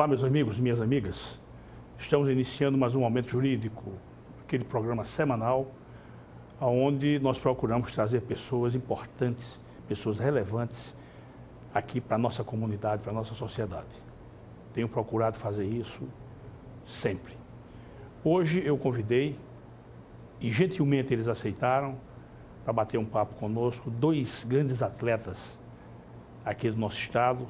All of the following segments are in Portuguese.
Olá, meus amigos e minhas amigas. Estamos iniciando mais um Momento Jurídico, aquele programa semanal onde nós procuramos trazer pessoas importantes, pessoas relevantes aqui para a nossa comunidade, para a nossa sociedade. Tenho procurado fazer isso sempre. Hoje eu convidei, e gentilmente eles aceitaram, para bater um papo conosco, dois grandes atletas aqui do nosso estado,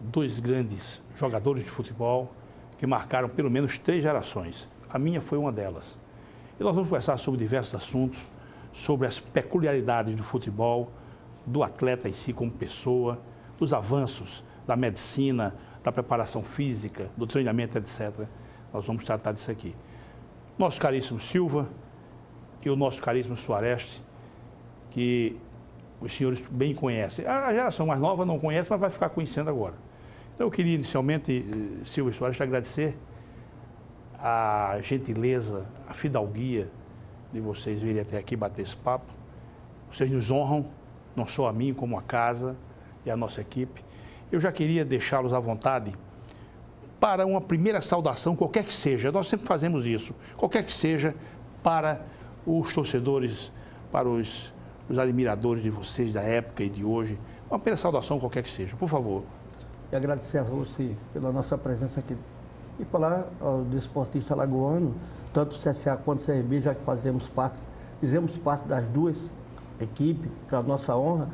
dois grandes jogadores de futebol que marcaram pelo menos três gerações. A minha foi uma delas. E nós vamos conversar sobre diversos assuntos, sobre as peculiaridades do futebol, do atleta em si como pessoa, dos avanços da medicina, da preparação física, do treinamento, etc. Nós vamos tratar disso aqui. Nosso caríssimo Silva e o nosso caríssimo Soares, que os senhores bem conhecem. A geração mais nova não conhece, mas vai ficar conhecendo agora. Então, eu queria inicialmente, eh, Silva e Soares, agradecer a gentileza, a fidalguia de vocês virem até aqui bater esse papo. Vocês nos honram, não só a mim, como a casa e a nossa equipe. Eu já queria deixá-los à vontade para uma primeira saudação, qualquer que seja. Nós sempre fazemos isso, qualquer que seja, para os torcedores, para os, os admiradores de vocês da época e de hoje. Uma primeira saudação, qualquer que seja, por favor. E agradecer a você pela nossa presença aqui. E falar ao desportista alagoano, tanto o CSA quanto o CRB, já que fazemos parte, fizemos parte das duas equipes, para nossa honra,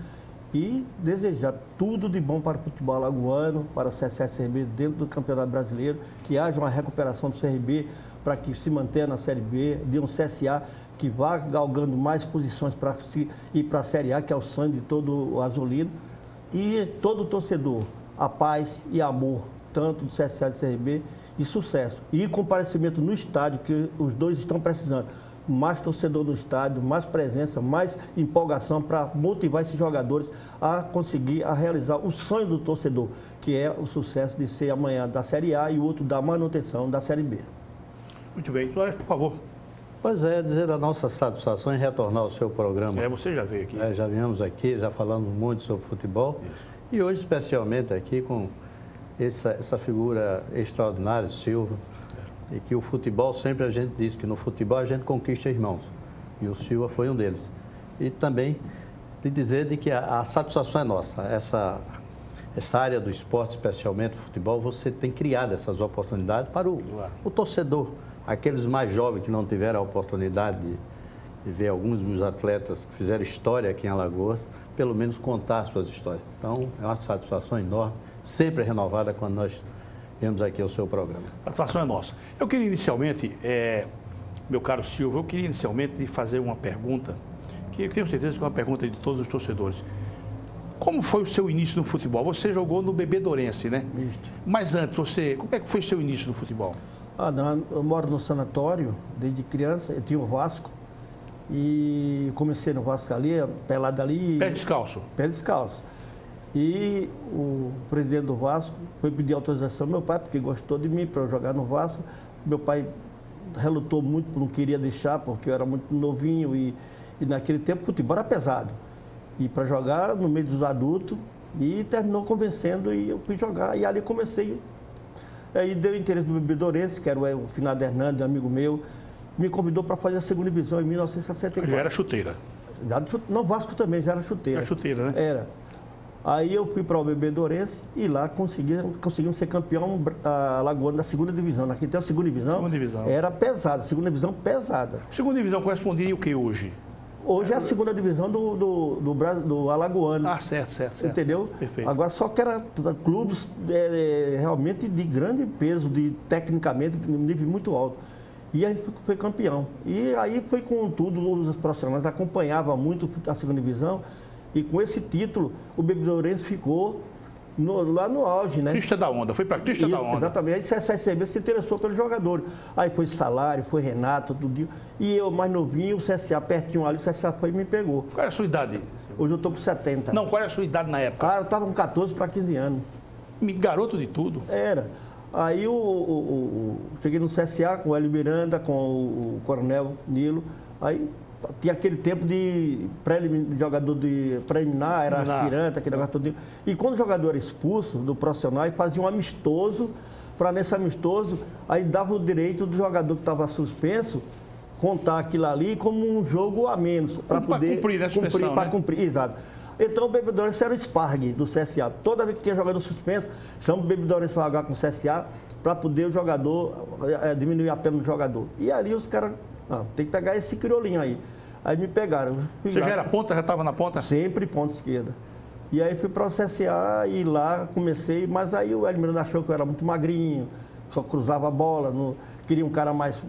e desejar tudo de bom para o futebol alagoano, para o CSA CRB dentro do Campeonato Brasileiro, que haja uma recuperação do CRB para que se mantenha na Série B, de um CSA que vá galgando mais posições para ir para a Série A, que é o sonho de todo o azulino, e todo torcedor, a paz e amor, tanto do CSA e do CRB, e sucesso. E comparecimento no estádio, que os dois estão precisando mais torcedor no estádio, mais presença, mais empolgação para motivar esses jogadores a conseguir a realizar o sonho do torcedor, que é o sucesso de ser amanhã da Série A e o outro da manutenção da Série B. Muito bem. Soares, por favor. Pois é, dizer da nossa satisfação em retornar ao seu programa. É, você já veio aqui. É, já viemos aqui, já falamos muito sobre futebol. Isso. E hoje, especialmente, aqui com essa, essa figura extraordinária, Silva, e que o futebol, sempre a gente diz que no futebol a gente conquista irmãos. E o Silva foi um deles. E também de dizer de que a, a satisfação é nossa. Essa, essa área do esporte, especialmente o futebol, você tem criado essas oportunidades para o, o torcedor. Aqueles mais jovens que não tiveram a oportunidade de, de ver alguns dos atletas que fizeram história aqui em Alagoas, pelo menos contar suas histórias. Então, é uma satisfação enorme, sempre renovada quando nós viemos aqui ao seu programa. A satisfação é nossa. Eu queria inicialmente, é, meu caro Silva, eu queria inicialmente fazer uma pergunta, que eu tenho certeza que é uma pergunta de todos os torcedores. Como foi o seu início no futebol? Você jogou no Bebedorense, né? Isso. Mas antes, você, como é que foi o seu início no futebol? Ah, não, eu moro no sanatório desde criança, eu tinha o Vasco. E comecei no Vasco ali, pelado ali. Pé descalço? Pé descalço. E o presidente do Vasco foi pedir autorização ao meu pai, porque gostou de mim para jogar no Vasco. Meu pai relutou muito, não queria deixar, porque eu era muito novinho e, e naquele tempo o futebol era pesado. E para jogar no meio dos adultos, e terminou convencendo e eu fui jogar. E ali comecei. Aí deu interesse do Bebedorense, que era o Finado Hernandes, amigo meu, me convidou para fazer a segunda divisão em 1964. Já era chuteira? Já, não, Vasco também já era chuteira. Era chuteira, né? Era. Aí eu fui para o Bebedorense e lá consegui, conseguimos ser campeão alagoano da segunda divisão. Aqui tem a segunda divisão. Segunda divisão. Era pesada, segunda divisão pesada. Segunda divisão correspondia o que hoje? Hoje é a segunda divisão do, do, do, do Alagoano. Ah, certo, certo, certo. Entendeu? Perfeito. Agora, só que era clubes é, realmente de grande peso, de tecnicamente, de nível muito alto. E a gente foi campeão. E aí foi com tudo, os profissionais acompanhavam muito a segunda divisão. E com esse título, o Bebedorense ficou no, lá no auge, né? Crista da onda, foi para Crista da onda. Exatamente. Aí o CSA se interessou pelo jogador. Aí foi salário, foi Renato, tudo. E eu, mais novinho, o CSA pertinho ali, o CSA foi e me pegou. Qual é a sua idade? Hoje eu estou com 70. Não, qual é a sua idade na época? Ah, eu estava com 14 para 15 anos. Garoto de tudo. Era. Aí o, o, o, cheguei no CSA com o Hélio Miranda, com o, Coronel Nilo. Aí tinha aquele tempo de, jogador de preliminar, era aspirante, aquele negócio todo. E quando o jogador era expulso do profissional, fazia um amistoso para nesse amistoso, aí dava o direito do jogador que estava suspenso contar aquilo ali como um jogo a menos, para poder cumprir, né, cumprir para né? cumprir, exato. Então o Bebedorense era o Sparg do CSA. Toda vez que tinha jogador suspenso, chama o para jogar com o CSA para poder o jogador é, diminuir a pena do jogador. E ali os caras, tem que pegar esse criolinho aí. Aí me pegaram. Você já era ponta, já estava na ponta? Sempre ponta esquerda. E aí fui para o CSA e lá comecei, mas aí o Edmirando achou que eu era muito magrinho, só cruzava a bola, não, queria um cara mais.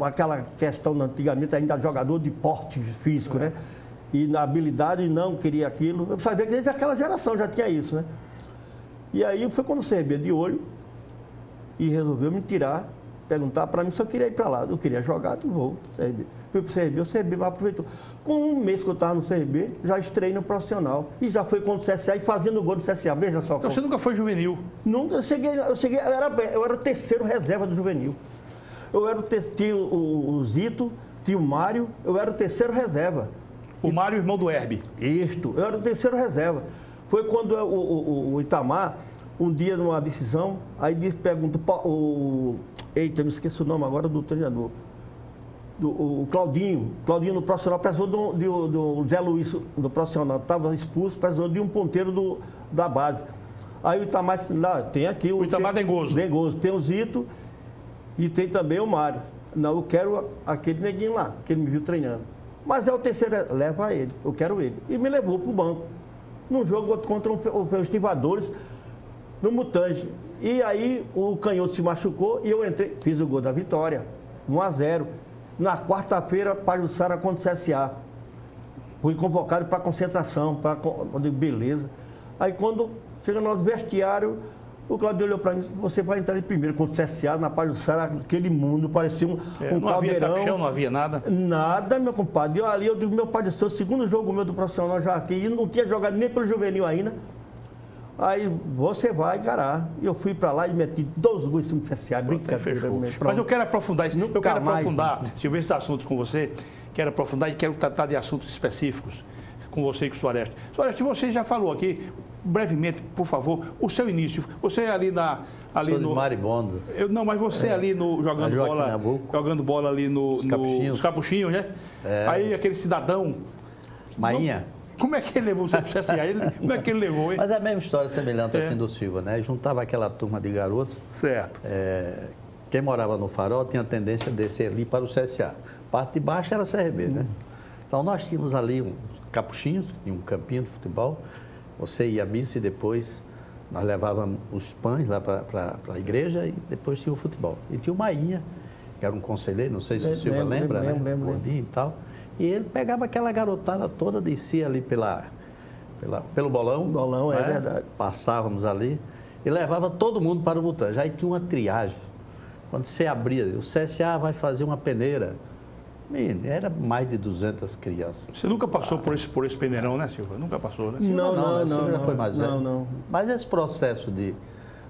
Aquela questão antigamente ainda jogador de porte físico, é. né? E na habilidade não queria aquilo. Eu sabia que desde aquela geração já tinha isso, né? E aí foi quando o CRB de olho e resolveu me tirar perguntar para mim se eu queria ir para lá. Eu queria jogar, eu vou CRB. Fui para o CRB, o CRB aproveitou. Com um mês que eu estava no CRB, já estrei no profissional. E já foi contra o CSA e fazendo gol do CSA. Veja só. Então você nunca foi juvenil? Nunca. Eu cheguei, eu cheguei, eu era, eu era o terceiro reserva do juvenil. Eu era o tinha o, o Zito, tinha o Mário, eu era o terceiro reserva. O Mário, irmão do Herbe. Isto, eu era o terceiro reserva. Foi quando o, o, o Itamar, um dia numa decisão, aí disse, pergunta, o, Eita, não esqueço o nome agora do treinador. Do, o Claudinho. Claudinho no profissional precisou do, do, do Zé Luiz do profissional. Estava expulso, precisou de um ponteiro do, da base. Aí o Itamar lá, tem aqui o. O Itamar tem, Dengoso. Dengoso. Tem o Zito e tem também o Mário. Não, eu quero aquele neguinho lá, que ele me viu treinando. Mas é o terceiro, leva ele, eu quero ele. E me levou para o banco. Num jogo contra os estivadores no Mutange. E aí o canhoto se machucou e eu entrei, fiz o gol da vitória, 1 a 0 Na quarta-feira, Pajussara contra o CSA. Fui convocado para concentração, para beleza. Aí quando chega no vestiário, o Claudio olhou para mim você vai entrar em primeiro contra o CSA, na Pajussara, aquele mundo, parecia um, é, um não caldeirão. Havia tapchão, não havia nada? Nada, meu compadre. Eu ali, eu digo, meu pai disse, o segundo jogo meu do profissional já aqui, e não tinha jogado nem pelo juvenil ainda. Aí você vai encarar. E eu fui para lá e meti 12 gols em cima do CSA, brincadeira. Mas eu quero aprofundar isso. Nunca eu quero mais, aprofundar, Silvio, esses assuntos com você. Quero aprofundar e quero tratar de assuntos específicos com você e com o Soares. Soares, você já falou aqui, brevemente, por favor, o seu início. Você é ali na. Ali Sou no, de Maribondo. Eu, não, mas você é. ali no, jogando bola. Nabuco. Jogando bola ali no, Os capuchinhos. Os capuchinhos, né? É. Aí aquele cidadão. Mainha. Como é que ele levou você para o CSA? Ele, como é que ele levou, hein? Mas é a mesma história semelhante é. assim do Silva, né? Juntava aquela turma de garotos. Certo. É, quem morava no Farol tinha tendência a descer ali para o CSA. Parte de baixo era CRB, né? Então nós tínhamos ali uns capuchinhos, um campinho de futebol. Você ia à missa e depois nós levávamos os pães lá para a igreja e depois tinha o futebol. E tinha o Mainha, que era um conselheiro, não sei se o Silva lembra, lembro, né? Lembro, lembro. e tal. E ele pegava aquela garotada toda, descia ali pela, pela pelo bolão. Bolão, é né? é verdade. Passávamos ali e levava todo mundo para o Mutange. Aí tinha uma triagem. Quando você abria, o CSA vai fazer uma peneira. Menino, era mais de 200 crianças. Você nunca passou ah. por, esse, por esse peneirão, né, Silva? Nunca passou, né? Não, não, não. não, já foi mais não, não. Mas esse processo de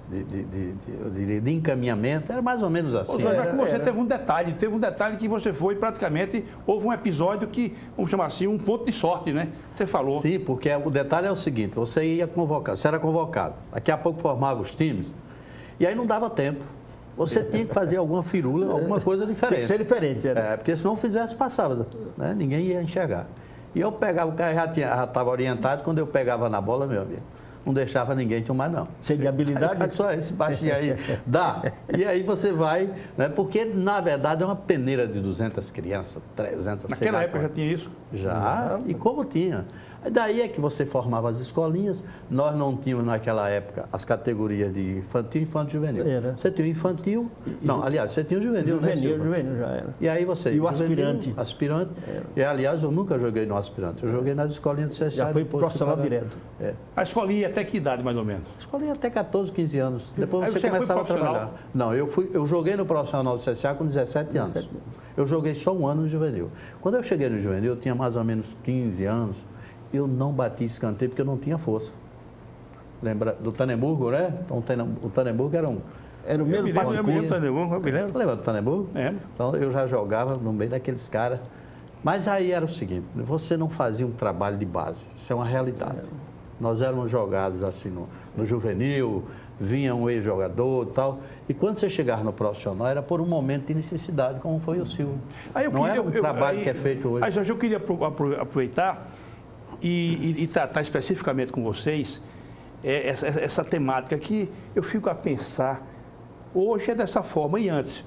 de, de, de, de, encaminhamento, era mais ou menos assim. Era, você era. teve um detalhe, teve um detalhe que você foi praticamente, houve um episódio que, vamos chamar assim, um ponto de sorte, né? Você falou. Sim, porque o detalhe é o seguinte, você ia convocar, você era convocado, daqui a pouco formava os times, e aí não dava tempo. Você tinha que fazer alguma firula, alguma coisa diferente. Tem que ser diferente, era. É, porque se não fizesse, passava, né? ninguém ia enxergar. E eu pegava, o cara já estava orientado, quando eu pegava na bola, meu amigo, não deixava ninguém tomar, não. Sem de habilidade? Aí, só esse baixinho aí, dá. E aí você vai, né? porque na verdade é uma peneira de 200 crianças, 300, Naquela época já tinha isso? Já, e como tinha. Daí é que você formava as escolinhas. Nós não tínhamos naquela época as categorias de infantil, infantil e juvenil. Era. Você tinha o infantil. E, não, aliás, você tinha o juvenil. Né, juvenil, né, juvenil já era. E aí você. E o aspirante. Aspirante. Era. E aliás, eu nunca joguei no aspirante. Eu joguei nas escolinhas de CSA. Já foi profissional direto. É. A escolinha até que idade, mais ou menos? A escolinha até 14, 15 anos. Depois você, você começava a trabalhar. Não, eu, fui, eu joguei no profissional do CSA com 17 anos. 17 eu joguei só um ano no juvenil. Quando eu cheguei no juvenil, eu tinha mais ou menos 15 anos eu não bati escanteio porque eu não tinha força. Lembra do Tanemburgo, né? Então, o Tanemburgo era um. Era o mesmo passe curto. Lembra do Tanemburgo? É. Então eu já jogava no meio daqueles caras. Mas aí era o seguinte: você não fazia um trabalho de base. Isso é uma realidade. É. Nós éramos jogados assim no, no juvenil, vinha um ex-jogador e tal. E quando você chegava no profissional, era por um momento de necessidade, como foi o Silvio. Não queria, era um eu, trabalho aí, que é feito hoje. Aí, Jorge, eu queria aproveitar e, e, e tratar especificamente com vocês é, essa, essa temática que eu fico a pensar. Hoje é dessa forma e antes.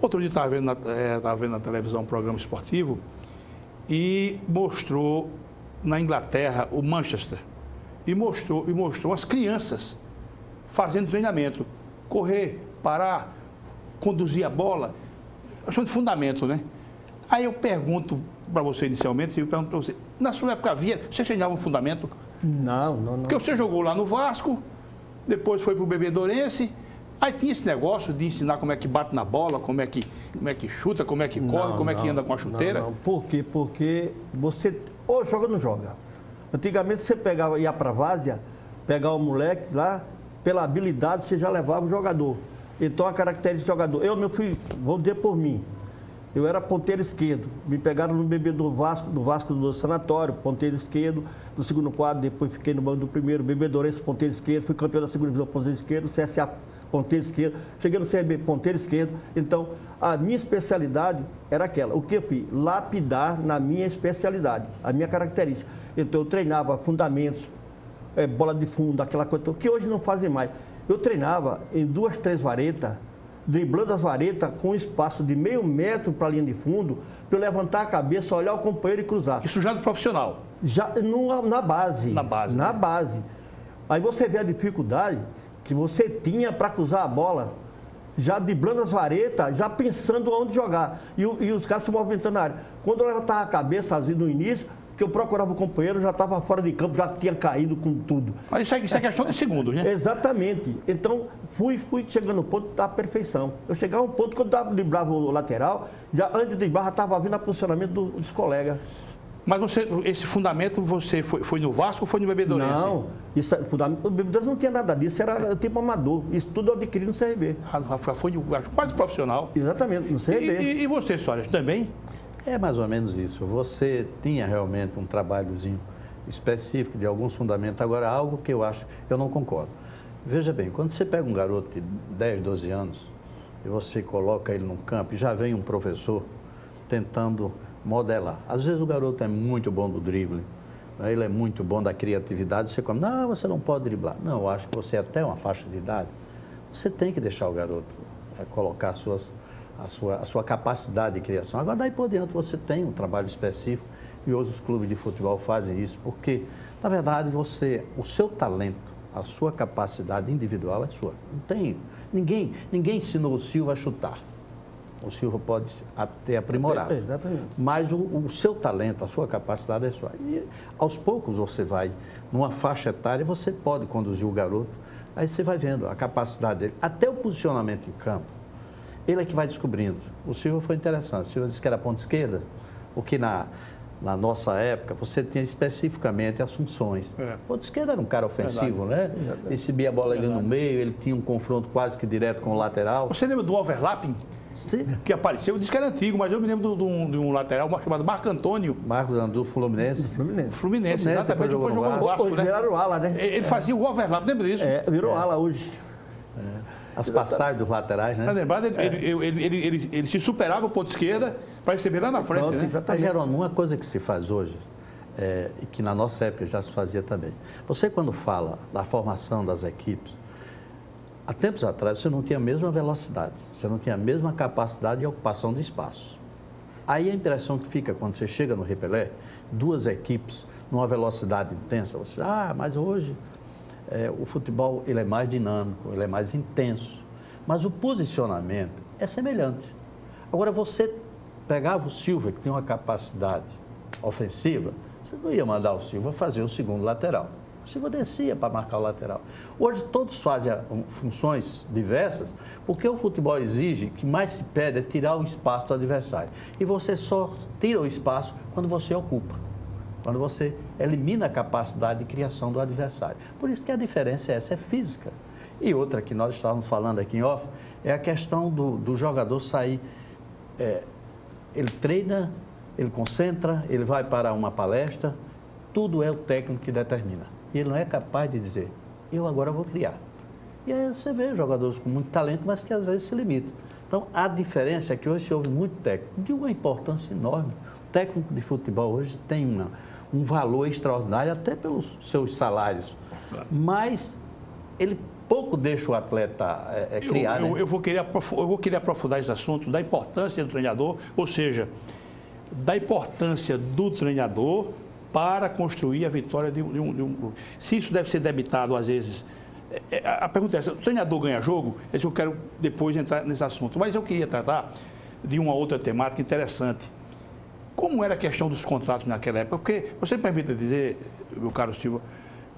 Outro dia estava vendo, é, vendo na televisão um programa esportivo e mostrou na Inglaterra o Manchester e mostrou, e mostrou as crianças fazendo treinamento. Correr, parar, conduzir a bola. Eu chamo de fundamento, né? Aí eu pergunto para você inicialmente, eu pergunto para você, na sua época havia, você treinava um fundamento? Não, não, não. Porque você jogou lá no Vasco, depois foi para o Bebedorense, aí tinha esse negócio de ensinar como é que bate na bola, como é que, como é que chuta, como é que corre, não, como é que anda com a chuteira. Não, não. Por quê? Porque você ou joga ou não joga. Antigamente você pegava, ia para a várzea, pegar o moleque lá, pela habilidade você já levava o jogador. Então a característica do jogador. Eu, meu filho, vou dizer por mim. Eu era ponteiro esquerdo. Me pegaram no bebê do Vasco, do Vasco do Sanatório, ponteiro esquerdo, no segundo quadro, depois fiquei no banco do primeiro, bebedorense, ponteiro esquerdo, fui campeão da segunda divisão, ponteiro esquerdo, CSA, ponteiro esquerdo, cheguei no CRB, ponteiro esquerdo. Então, a minha especialidade era aquela. O que eu fiz? Lapidar na minha especialidade, a minha característica. Então, eu treinava fundamentos, é, bola de fundo, aquela coisa que hoje não fazem mais. Eu treinava em duas, três varetas, driblando as varetas com um espaço de meio metro para a linha de fundo, para eu levantar a cabeça, olhar o companheiro e cruzar. Isso já no profissional? Já no, na base. Na base. Na né? base. Aí você vê a dificuldade que você tinha para cruzar a bola, já driblando as varetas, já pensando onde jogar. E, e os caras se movimentando na área. Quando eu levantava a cabeça no início, que eu procurava o companheiro, já estava fora de campo, já tinha caído com tudo. Mas isso é, isso é questão de segundos, né? Exatamente. Então, fui, fui chegando no ponto da perfeição. Eu chegava a um ponto, quando eu driblava o lateral, já antes de já estava vindo a posicionamento dos colegas. Mas você, esse fundamento, você foi, foi no Vasco ou foi no Bebedorense? Não, isso, é, fundamento, o Bebedorense não tinha nada disso, era tipo amador. Isso tudo eu adquiri no CRB. Ah, foi quase profissional. Exatamente, no CRB. E, e, e você, Soares, também? É mais ou menos isso. Você tinha realmente um trabalhozinho específico de alguns fundamentos. Agora, algo que eu acho, eu não concordo. Veja bem, quando você pega um garoto de 10, 12 anos e você coloca ele num campo e já vem um professor tentando modelar. Às vezes o garoto é muito bom do drible, né? ele é muito bom da criatividade, você come, não, você não pode driblar. Não, eu acho que você até uma faixa de idade, você tem que deixar o garoto é, colocar suas a sua, a sua capacidade de criação. Agora, daí por diante, você tem um trabalho específico e hoje os clubes de futebol fazem isso, porque, na verdade, você, o seu talento, a sua capacidade individual é sua. Não tem, ninguém, ninguém ensinou o Silva a chutar. O Silva pode ter aprimorado. É, exatamente. Mas o, o, seu talento, a sua capacidade é sua. E aos poucos você vai, numa faixa etária, você pode conduzir o garoto, aí você vai vendo a capacidade dele, até o posicionamento em campo ele é que vai descobrindo. O Silva foi interessante. O Silva disse que era ponta esquerda, porque na, na nossa época você tinha especificamente as funções. É. Ponta esquerda era um cara ofensivo, Verdade. né? Verdade. Recebia a bola ali no meio, ele tinha um confronto quase que direto com o lateral. Você lembra do overlapping? Sim. Que apareceu, disse que era antigo, mas eu me lembro de um, de um lateral chamado Marco Antônio. Marcos do Fluminense. Fluminense. Fluminense, Fluminense exatamente. Depois jogou no Vasco. Hoje né? viraram ala, né? Ele fazia o overlap, lembra disso? É, virou é. ala hoje. É. As passagens dos laterais, né? Lembrado, ele, é. ele, ele, ele, ele, se superava o ponto esquerda para receber lá na frente, Pronto, né? Mas, Jerônimo, uma coisa que se faz hoje, é, e que na nossa época já se fazia também. Você, quando fala da formação das equipes, há tempos atrás você não tinha a mesma velocidade, você não tinha a mesma capacidade de ocupação de espaço. Aí a impressão que fica quando você chega no Repelé, duas equipes numa velocidade intensa, você, ah, mas hoje é, o futebol ele é mais dinâmico, ele é mais intenso, mas o posicionamento é semelhante. Agora, você pegava o Silva, que tem uma capacidade ofensiva, você não ia mandar o Silva fazer o segundo lateral. O Silva descia para marcar o lateral. Hoje todos fazem funções diversas, porque o futebol exige que mais se pede é tirar o espaço do adversário. E você só tira o espaço quando você ocupa quando você elimina a capacidade de criação do adversário. Por isso que a diferença é essa, é física. E outra que nós estávamos falando aqui em off, é a questão do, do jogador sair, é, ele treina, ele concentra, ele vai para uma palestra, tudo é o técnico que determina. E ele não é capaz de dizer, eu agora vou criar. E aí você vê jogadores com muito talento, mas que às vezes se limitam. Então, a diferença é que hoje se ouve muito técnico, de uma importância enorme. O técnico de futebol hoje tem uma, um valor extraordinário, até pelos seus salários. Mas ele pouco deixa o atleta é, é, criar. Eu, né? eu, vou querer eu vou querer aprofundar esse assunto da importância do treinador, ou seja, da importância do treinador para construir a vitória de um, de um, de um Se isso deve ser debitado, às vezes. É, é a pergunta é essa: o treinador ganha jogo? É isso que eu quero depois entrar nesse assunto. Mas eu queria tratar de uma outra temática interessante. Como era a questão dos contratos naquela época? Porque, você me permite dizer, meu caro Silva,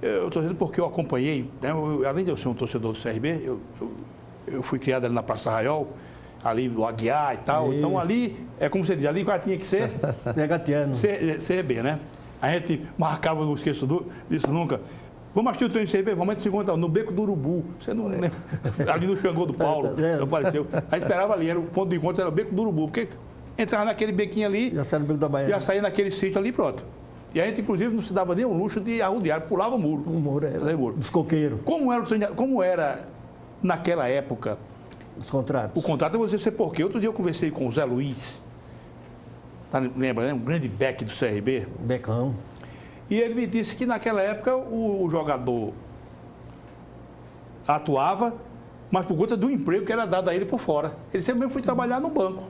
eu estou dizendo porque eu acompanhei, né, eu, além de eu ser um torcedor do CRB, eu, eu, eu fui criado ali na Praça Raiol, ali do Aguiar e tal. Isso. Então ali, é como você diz, ali tinha que ser. Negatiano. CRB, né? A gente marcava, não esqueço do, disso nunca. Vamos assistir o treino de CRB, vamos se encontrar no Beco do Urubu. Você não lembra? Ali no Xangô do Paulo, é, não apareceu. Aí esperava ali, era o ponto de encontro, era o Beco do Urubu. Porque entrava naquele bequinho ali. Já saía no Beco da Bahia. Já saía naquele sítio ali pronto. E a gente, inclusive, não se dava nem o luxo de arrodear, pulava o muro. O muro, era. Muro. Descoqueiro. Como era, o como era naquela época os contratos? O contrato eu vou dizer porque outro dia eu conversei com o Zé Luiz, tá, lembra, né? Um grande back do CRB. Becão. E ele me disse que naquela época o, o jogador atuava, mas por conta do emprego que era dado a ele por fora. Ele sempre foi trabalhar no banco.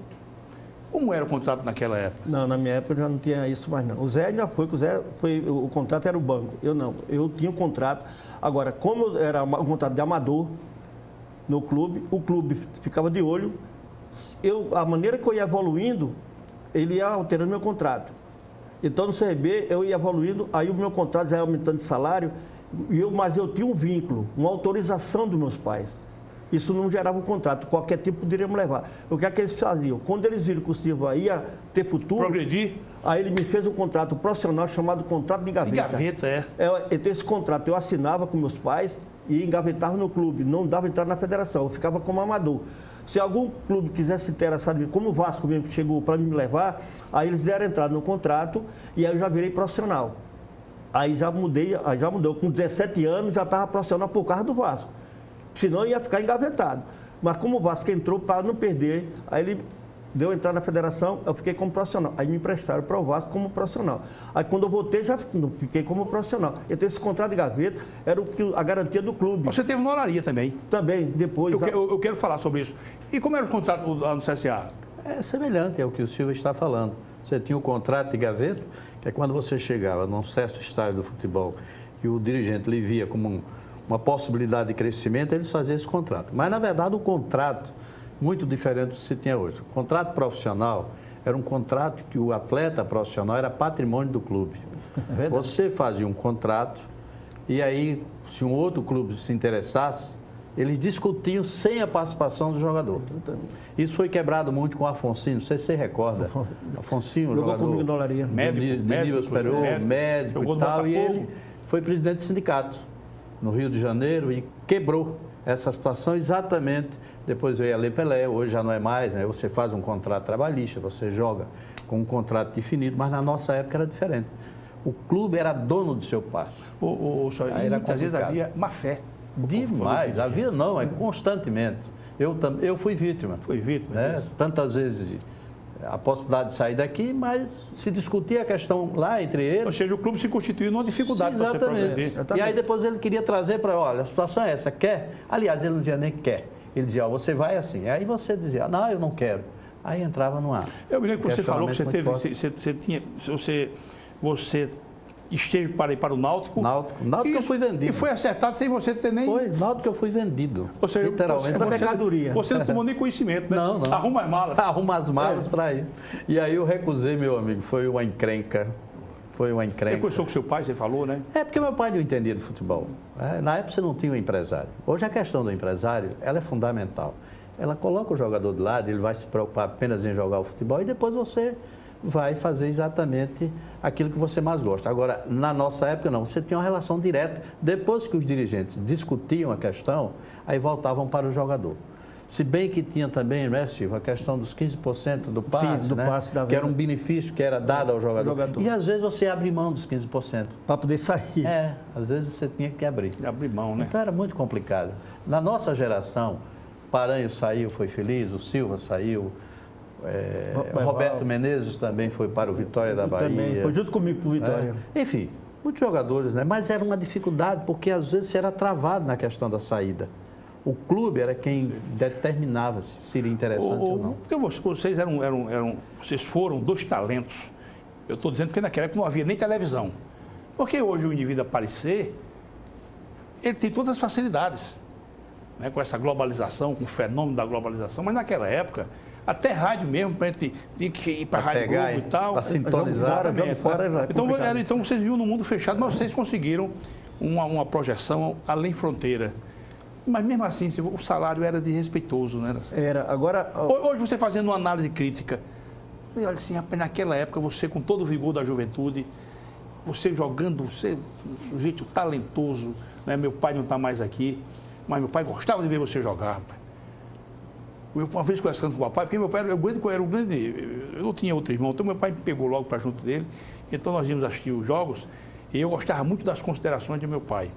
Como era o contrato naquela época? Não, na minha época já não tinha isso mais não. O Zé ainda foi, o Zé foi, o contrato era o banco. Eu não, eu tinha um contrato. Agora, como era um contrato de amador no clube, o clube ficava de olho. Eu, a maneira que eu ia evoluindo, ele ia alterando meu contrato. Então no CRB eu ia evoluindo, aí o meu contrato já ia aumentando de salário, eu, mas eu tinha um vínculo, uma autorização dos meus pais. Isso não gerava um contrato, qualquer tipo poderíamos levar. O que é que eles faziam? Quando eles viram que o Silva ia ter futuro. Progredir? Aí ele me fez um contrato profissional chamado contrato de gaveta. De gaveta, é. é então, esse contrato eu assinava com meus pais e engavetava no clube. Não dava entrada na federação, eu ficava como amador. Se algum clube quisesse interessar em mim, como o Vasco mesmo chegou para me levar, aí eles deram entrada no contrato e aí eu já virei profissional. Aí já mudei, aí já mudou. Com 17 anos já estava profissional por causa do Vasco senão ia ficar engavetado. Mas como o Vasco entrou para não perder, aí ele deu entrar na federação, eu fiquei como profissional. Aí me emprestaram para o Vasco como profissional. Aí quando eu voltei, já fiquei como profissional. Então esse contrato de gaveta era a garantia do clube. Você teve uma horaria também? Também, depois. Eu, eu, eu, quero falar sobre isso. E como era o contrato no CSA? É semelhante ao que o Silvio está falando. Você tinha o contrato de gaveta, que é quando você chegava num certo estágio do futebol e o dirigente lhe via como um uma possibilidade de crescimento, eles faziam esse contrato. Mas, na verdade, o contrato, muito diferente do que se tinha hoje. O contrato profissional era um contrato que o atleta profissional era patrimônio do clube. É Você fazia um contrato e aí, se um outro clube se interessasse, eles discutiam sem a participação do jogador. Isso foi quebrado muito com o Afonso, não sei se você recorda. Afonso, Jogou jogador comigo na olaria. Médico, de, de nível superior, médico, médico e tal, e ele foi presidente do sindicato no Rio de Janeiro e quebrou essa situação exatamente. Depois veio a Lei Pelé, hoje já não é mais, né? Você faz um contrato trabalhista, você joga com um contrato definido, mas na nossa época era diferente. O clube era dono do seu passe. O, o, o senhor, era muitas vezes havia má fé. Demais, havia não, é constantemente. Eu, eu fui vítima. Fui vítima. Né? Tantas vezes a possibilidade de sair daqui, mas se discutia a questão lá entre eles. Ou seja, o clube se constituiu numa dificuldade para você progredir. E aí depois ele queria trazer para, olha, a situação é essa, quer? Aliás, ele não dizia nem quer. Ele dizia, ó, você vai assim. Aí você dizia, não, eu não quero. Aí entrava no ar. Eu me lembro que você falou que você teve, você, você, tinha, você, você esteve para ir para o Náutico. Náutico, Náutico que eu fui vendido. E foi acertado sem você ter nem. Foi, Náutico que eu fui vendido. Ou seja, literalmente. Você, mercadoria. Você não tomou nem conhecimento, né? Não, não. Arruma as malas. Arruma as malas é. para ir. E aí eu recusei, meu amigo. Foi uma encrenca. Foi uma encrenca. Você conversou com seu pai, você falou, né? É, porque meu pai não entendia de futebol. É, na época você não tinha um empresário. Hoje a questão do empresário, ela é fundamental. Ela coloca o jogador de lado, ele vai se preocupar apenas em jogar o futebol e depois você vai fazer exatamente aquilo que você mais gosta. Agora, na nossa época, não. Você tinha uma relação direta. Depois que os dirigentes discutiam a questão, aí voltavam para o jogador. Se bem que tinha também, né, Silvio, a questão dos 15% do passe, Sim, do né? passe da que era um benefício que era dado ao jogador. jogador. E às vezes você abre mão dos 15%. Para poder sair. É, às vezes você tinha que abrir. Abrir mão, né? Então era muito complicado. Na nossa geração, Paranho saiu, foi feliz, o Silva saiu, é, Ro- o Roberto Menezes também foi para o Vitória da Bahia. Também, foi junto comigo pro Vitória. É. Enfim, muitos jogadores, né? Mas era uma dificuldade, porque às vezes você era travado na questão da saída. O clube era quem determinava se seria interessante ou, O- o- não. Porque vo- vocês eram, eram, eram, vocês foram dois talentos. Eu estou dizendo que naquela época não havia nem televisão. Porque hoje o indivíduo aparecer, ele tem todas as facilidades. Né? Com essa globalização, com o fenômeno da globalização. Mas naquela época, até rádio mesmo, para a gente tinha que ir para a Rádio pegar Globo e tal. pra sintonizar. Jogo fora, jogo Exatamente, fora né? era então, era- então vocês viam no mundo fechado, mas vocês conseguiram uma, uma projeção além fronteira. Mas mesmo assim, o salário era desrespeitoso, né? Era. Agora, ó, Ho- Hoje você fazendo uma análise crítica, e olha assim, rapaz, naquela época você com todo o vigor da juventude, você jogando, você um sujeito talentoso, né? meu pai não está mais aqui, mas meu pai gostava de ver você jogar, rapaz. Eu, uma vez conversando com o papai, porque meu pai era grande, era o grande, eu não tinha outro irmão, então meu pai me pegou logo para junto dele, então nós íamos assistir os jogos, e eu gostava muito das considerações de meu pai.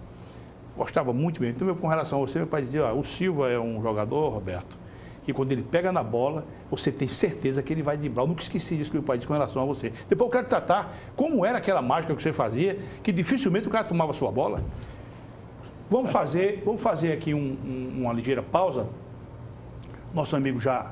Gostava muito mesmo. Então, meu, com relação a você, meu pai dizia, ó, o Silva é um jogador, Roberto, que quando ele pega na bola, você tem certeza que ele vai driblar. Eu nunca esqueci disso que meu pai disse com relação a você. Depois eu quero tratar como era aquela mágica que você fazia, que dificilmente o cara tomava sua bola. Vamos fazer, vamos fazer aqui um- um- uma ligeira pausa. Nosso amigo já,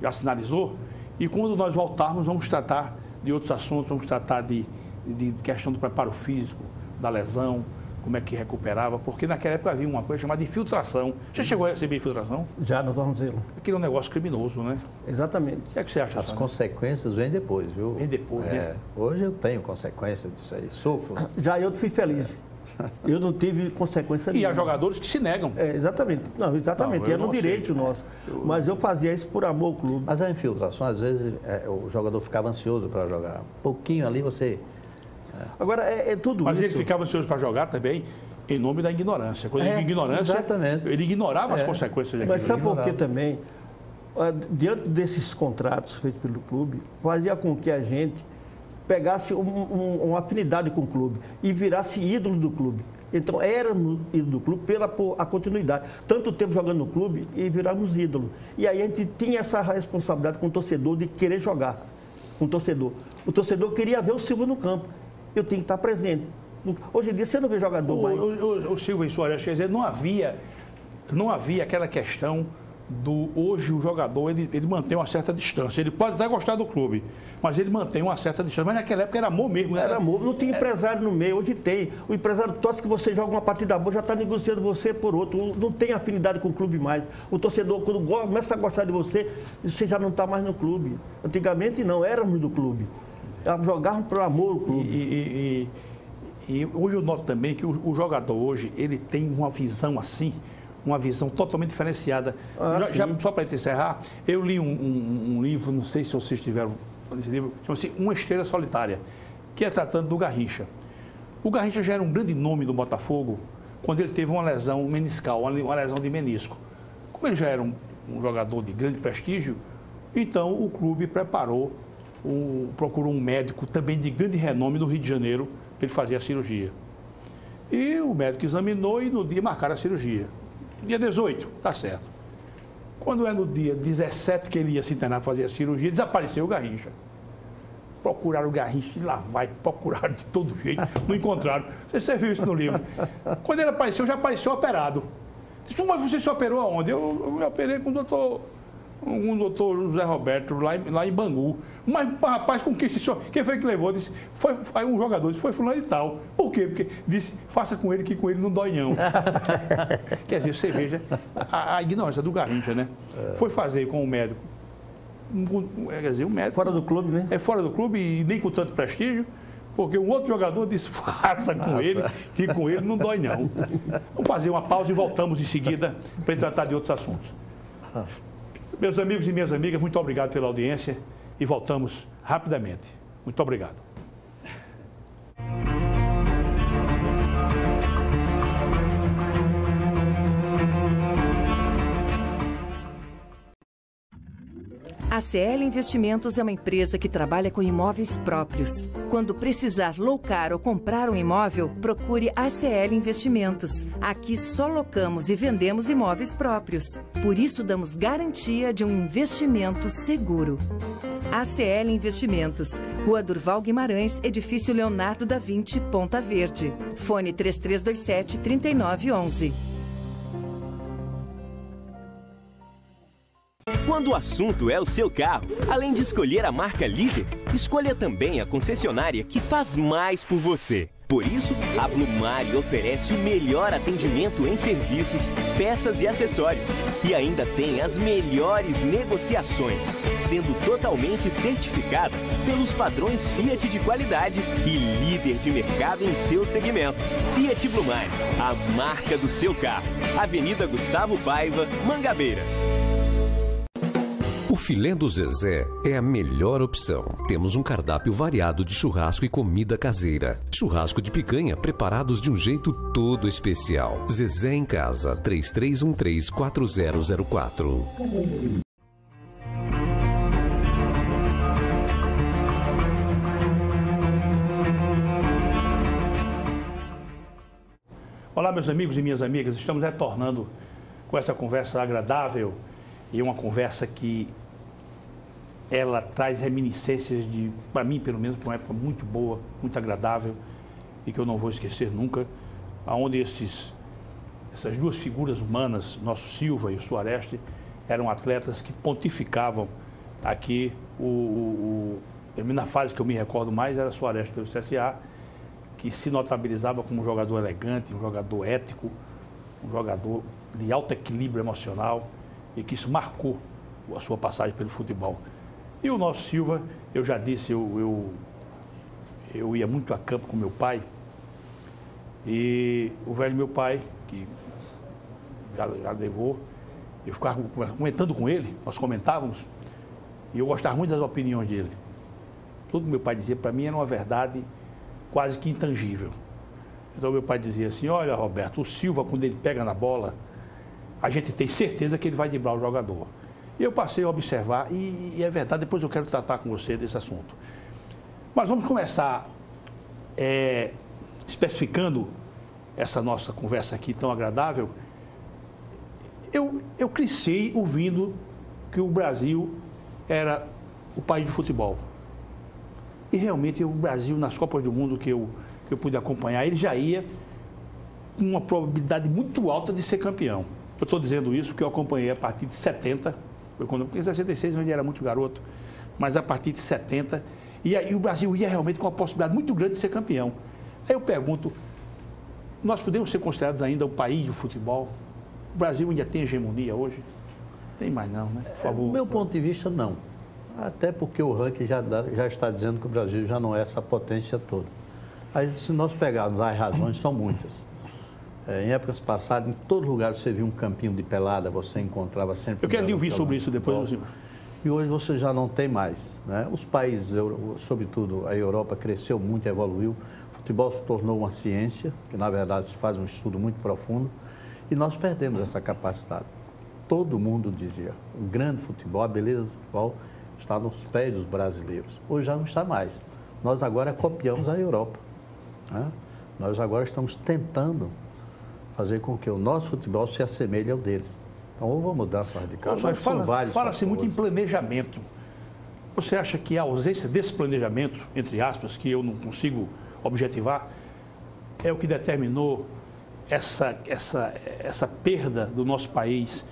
já sinalizou. E quando nós voltarmos, vamos tratar de outros assuntos, vamos tratar de, de questão do preparo físico, da lesão, como é que recuperava, porque naquela época havia uma coisa chamada infiltração. Você chegou a receber infiltração? já no tornozelo. Aquilo é um negócio criminoso, né? Exatamente. O que é que você acha? As Sônia? consequências vêm depois, viu? Vem depois, É, né? Hoje eu tenho consequência disso aí, sofro. Já eu fui feliz. Eu não tive consequência E nenhuma. há jogadores que se negam. É, exatamente. Não, exatamente. Não, um não direito nosso. Mas eu fazia isso por amor ao clube. Mas a infiltração, às vezes, é, o jogador ficava ansioso para jogar. Um pouquinho ali você. Agora, é, é tudo Mas isso. ele ficava ansioso para jogar também em nome da ignorância. Quando É, ele ignorância, exatamente. ele ignorava as É. consequências daquilo. Mas sabe por que também? Ah, Diante desses contratos feitos pelo clube, fazia com que a gente pegasse um- um- uma afinidade com o clube e virasse ídolo do clube. Então, éramos ídolo do clube pela a continuidade. Tanto tempo jogando no clube e viramos ídolo. E aí a gente tinha essa responsabilidade com o torcedor de querer jogar com o torcedor. O torcedor queria ver o Silva no campo. Eu tinha que estar presente. Hoje em dia você não vê jogador O, mais. o, o, o Silva e Soares, quer dizer, não havia, não havia aquela questão do hoje o jogador ele, ele mantém uma certa distância. Ele pode até gostar do clube, mas ele mantém uma certa distância. Mas naquela época era amor mesmo. né? Era amor, não tinha empresário no meio, hoje tem. O empresário torce que você joga uma partida boa, já está negociando você por outro. Não tem afinidade com o clube mais. O torcedor, quando começa a gostar de você, você já não está mais no clube. Antigamente não, éramos do clube. Jogávamos por amor o E, clube. e- e- e hoje eu noto também que o, o jogador hoje ele tem uma visão assim, uma visão totalmente diferenciada. Ah, já, já- só para encerrar, eu li um, um- um livro, não sei se vocês tiveram esse livro, chama-se Uma Estrela Solitária, que é tratando do Garrincha. O Garrincha já era um grande nome do Botafogo quando ele teve uma lesão meniscal, uma uma lesão de menisco. Como ele já era um, um jogador de grande prestígio, então o clube preparou, um- procurou um médico também de grande renome no Rio de Janeiro para ele fazer a cirurgia. E o médico examinou e no dia marcaram a cirurgia. Dia 18, tá certo. Quando é no dia 17 que ele ia se internar fazer a cirurgia, desapareceu o Garrincha. Procuraram o Garrincha e lá vai, procuraram de todo jeito, não encontraram. Você, você viu isso no livro. Quando ele apareceu, já apareceu operado. Disse, mas você se operou aonde? Eu, eu me operei com o doutor, o doutor José Roberto, lá em, lá em Bangu. Mas, rapaz, com quem, se, so- quem foi que levou? Disse, foi, foi um jogador, disse, foi fulano e tal. Por quê? Porque disse, faça com ele que com ele não dói não. Quer dizer, você veja a, a ignorância do Garrincha, né? Foi fazer com o médico. um- um- Quer dizer, o médico Fora do clube, né? é fora do clube e nem com tanto prestígio, porque um outro jogador disse, faça com ele, que com ele não dói não. Vamos fazer uma pausa e voltamos em seguida para tratar de outros assuntos. Meus amigos e minhas amigas, muito obrigado pela audiência e voltamos rapidamente. Muito obrigado. A CL Investimentos é uma empresa que trabalha com imóveis próprios. Quando precisar locar ou comprar um imóvel, procure a CL Investimentos. Aqui só locamos e vendemos imóveis próprios. Por isso damos garantia de um investimento seguro. ACL Investimentos, Rua Durval Guimarães, Edifício Leonardo da Vinci, Ponta Verde. Fone 3327 3911. Quando o assunto é o seu carro, além de escolher a marca líder, escolha também a concessionária que faz mais por você. Por isso, a Blumari oferece o melhor atendimento em serviços, peças e acessórios. E ainda tem as melhores negociações, sendo totalmente certificada pelos padrões Fiat de qualidade e líder de mercado em seu segmento. Fiat Blumari, a marca do seu carro. Avenida Gustavo Paiva, Mangabeiras. O filé do Zezé é a melhor opção. Temos um cardápio variado de churrasco e comida caseira. Churrasco de picanha preparados de um jeito todo especial. Zezé em casa, 33134004. Olá, meus amigos e minhas amigas. Estamos retornando com essa conversa agradável e uma conversa que ela traz reminiscências de, para mim pelo menos, uma época muito boa, muito agradável e que eu não vou esquecer nunca, aonde esses essas duas figuras humanas, nosso Silva e o Suareste, eram atletas que pontificavam aqui. O, o, o na fase que eu me recordo mais era Suareste pelo CSA, que se notabilizava como um jogador elegante, um jogador ético, um jogador de alto equilíbrio emocional, e que isso marcou a sua passagem pelo futebol. E o nosso Silva, eu já disse, eu, eu, eu ia muito a campo com meu pai, e o velho meu pai, que já, já levou, eu ficava comentando com ele, nós comentávamos, e eu gostava muito das opiniões dele. Tudo que meu pai dizia para mim era uma verdade quase que intangível. Então meu pai dizia assim, olha Roberto, o Silva quando ele pega na bola, a gente tem certeza que ele vai driblar o jogador. E eu passei a observar, e, e, é verdade, depois eu quero tratar com você desse assunto. Mas vamos começar é, especificando essa nossa conversa aqui tão agradável. Eu, eu cresci ouvindo que o Brasil era o país do futebol. E realmente o Brasil, nas Copas do Mundo que eu, que eu pude acompanhar, ele já ia com uma probabilidade muito alta de ser campeão. Eu estou dizendo isso porque eu acompanhei a partir de 70, foi quando, porque em 66 eu era muito garoto, mas a partir de 70, e aí o Brasil ia realmente com uma possibilidade muito grande de ser campeão. Aí eu pergunto, nós podemos ser considerados ainda o país do futebol? O Brasil ainda tem hegemonia hoje? Tem mais não, né? Por favor. Do meu ponto de vista, não. Até porque o ranking já, já está dizendo que o Brasil já não é essa potência toda. Aí, se nós pegarmos as razões, são muitas. É, em épocas passadas, em todo lugar você via um campinho de pelada, você encontrava sempre. Eu quero lhe ouvir sobre isso depois. E hoje você já não tem mais. Né? Os países, sobretudo a Europa, cresceu muito, evoluiu. O futebol se tornou uma ciência, que na verdade se faz um estudo muito profundo, e nós perdemos essa capacidade. Todo mundo dizia, o grande futebol, a beleza do futebol está nos pés dos brasileiros. Hoje já não está mais. Nós agora copiamos a Europa. Né? Nós agora estamos tentando fazer com que o nosso futebol se assemelhe ao deles. Então, houve uma mudança radical. Mas fala, fala-se muito em planejamento. Você acha que a ausência desse planejamento, entre aspas, que eu não consigo objetivar, é o que determinou essa, essa, essa perda do nosso país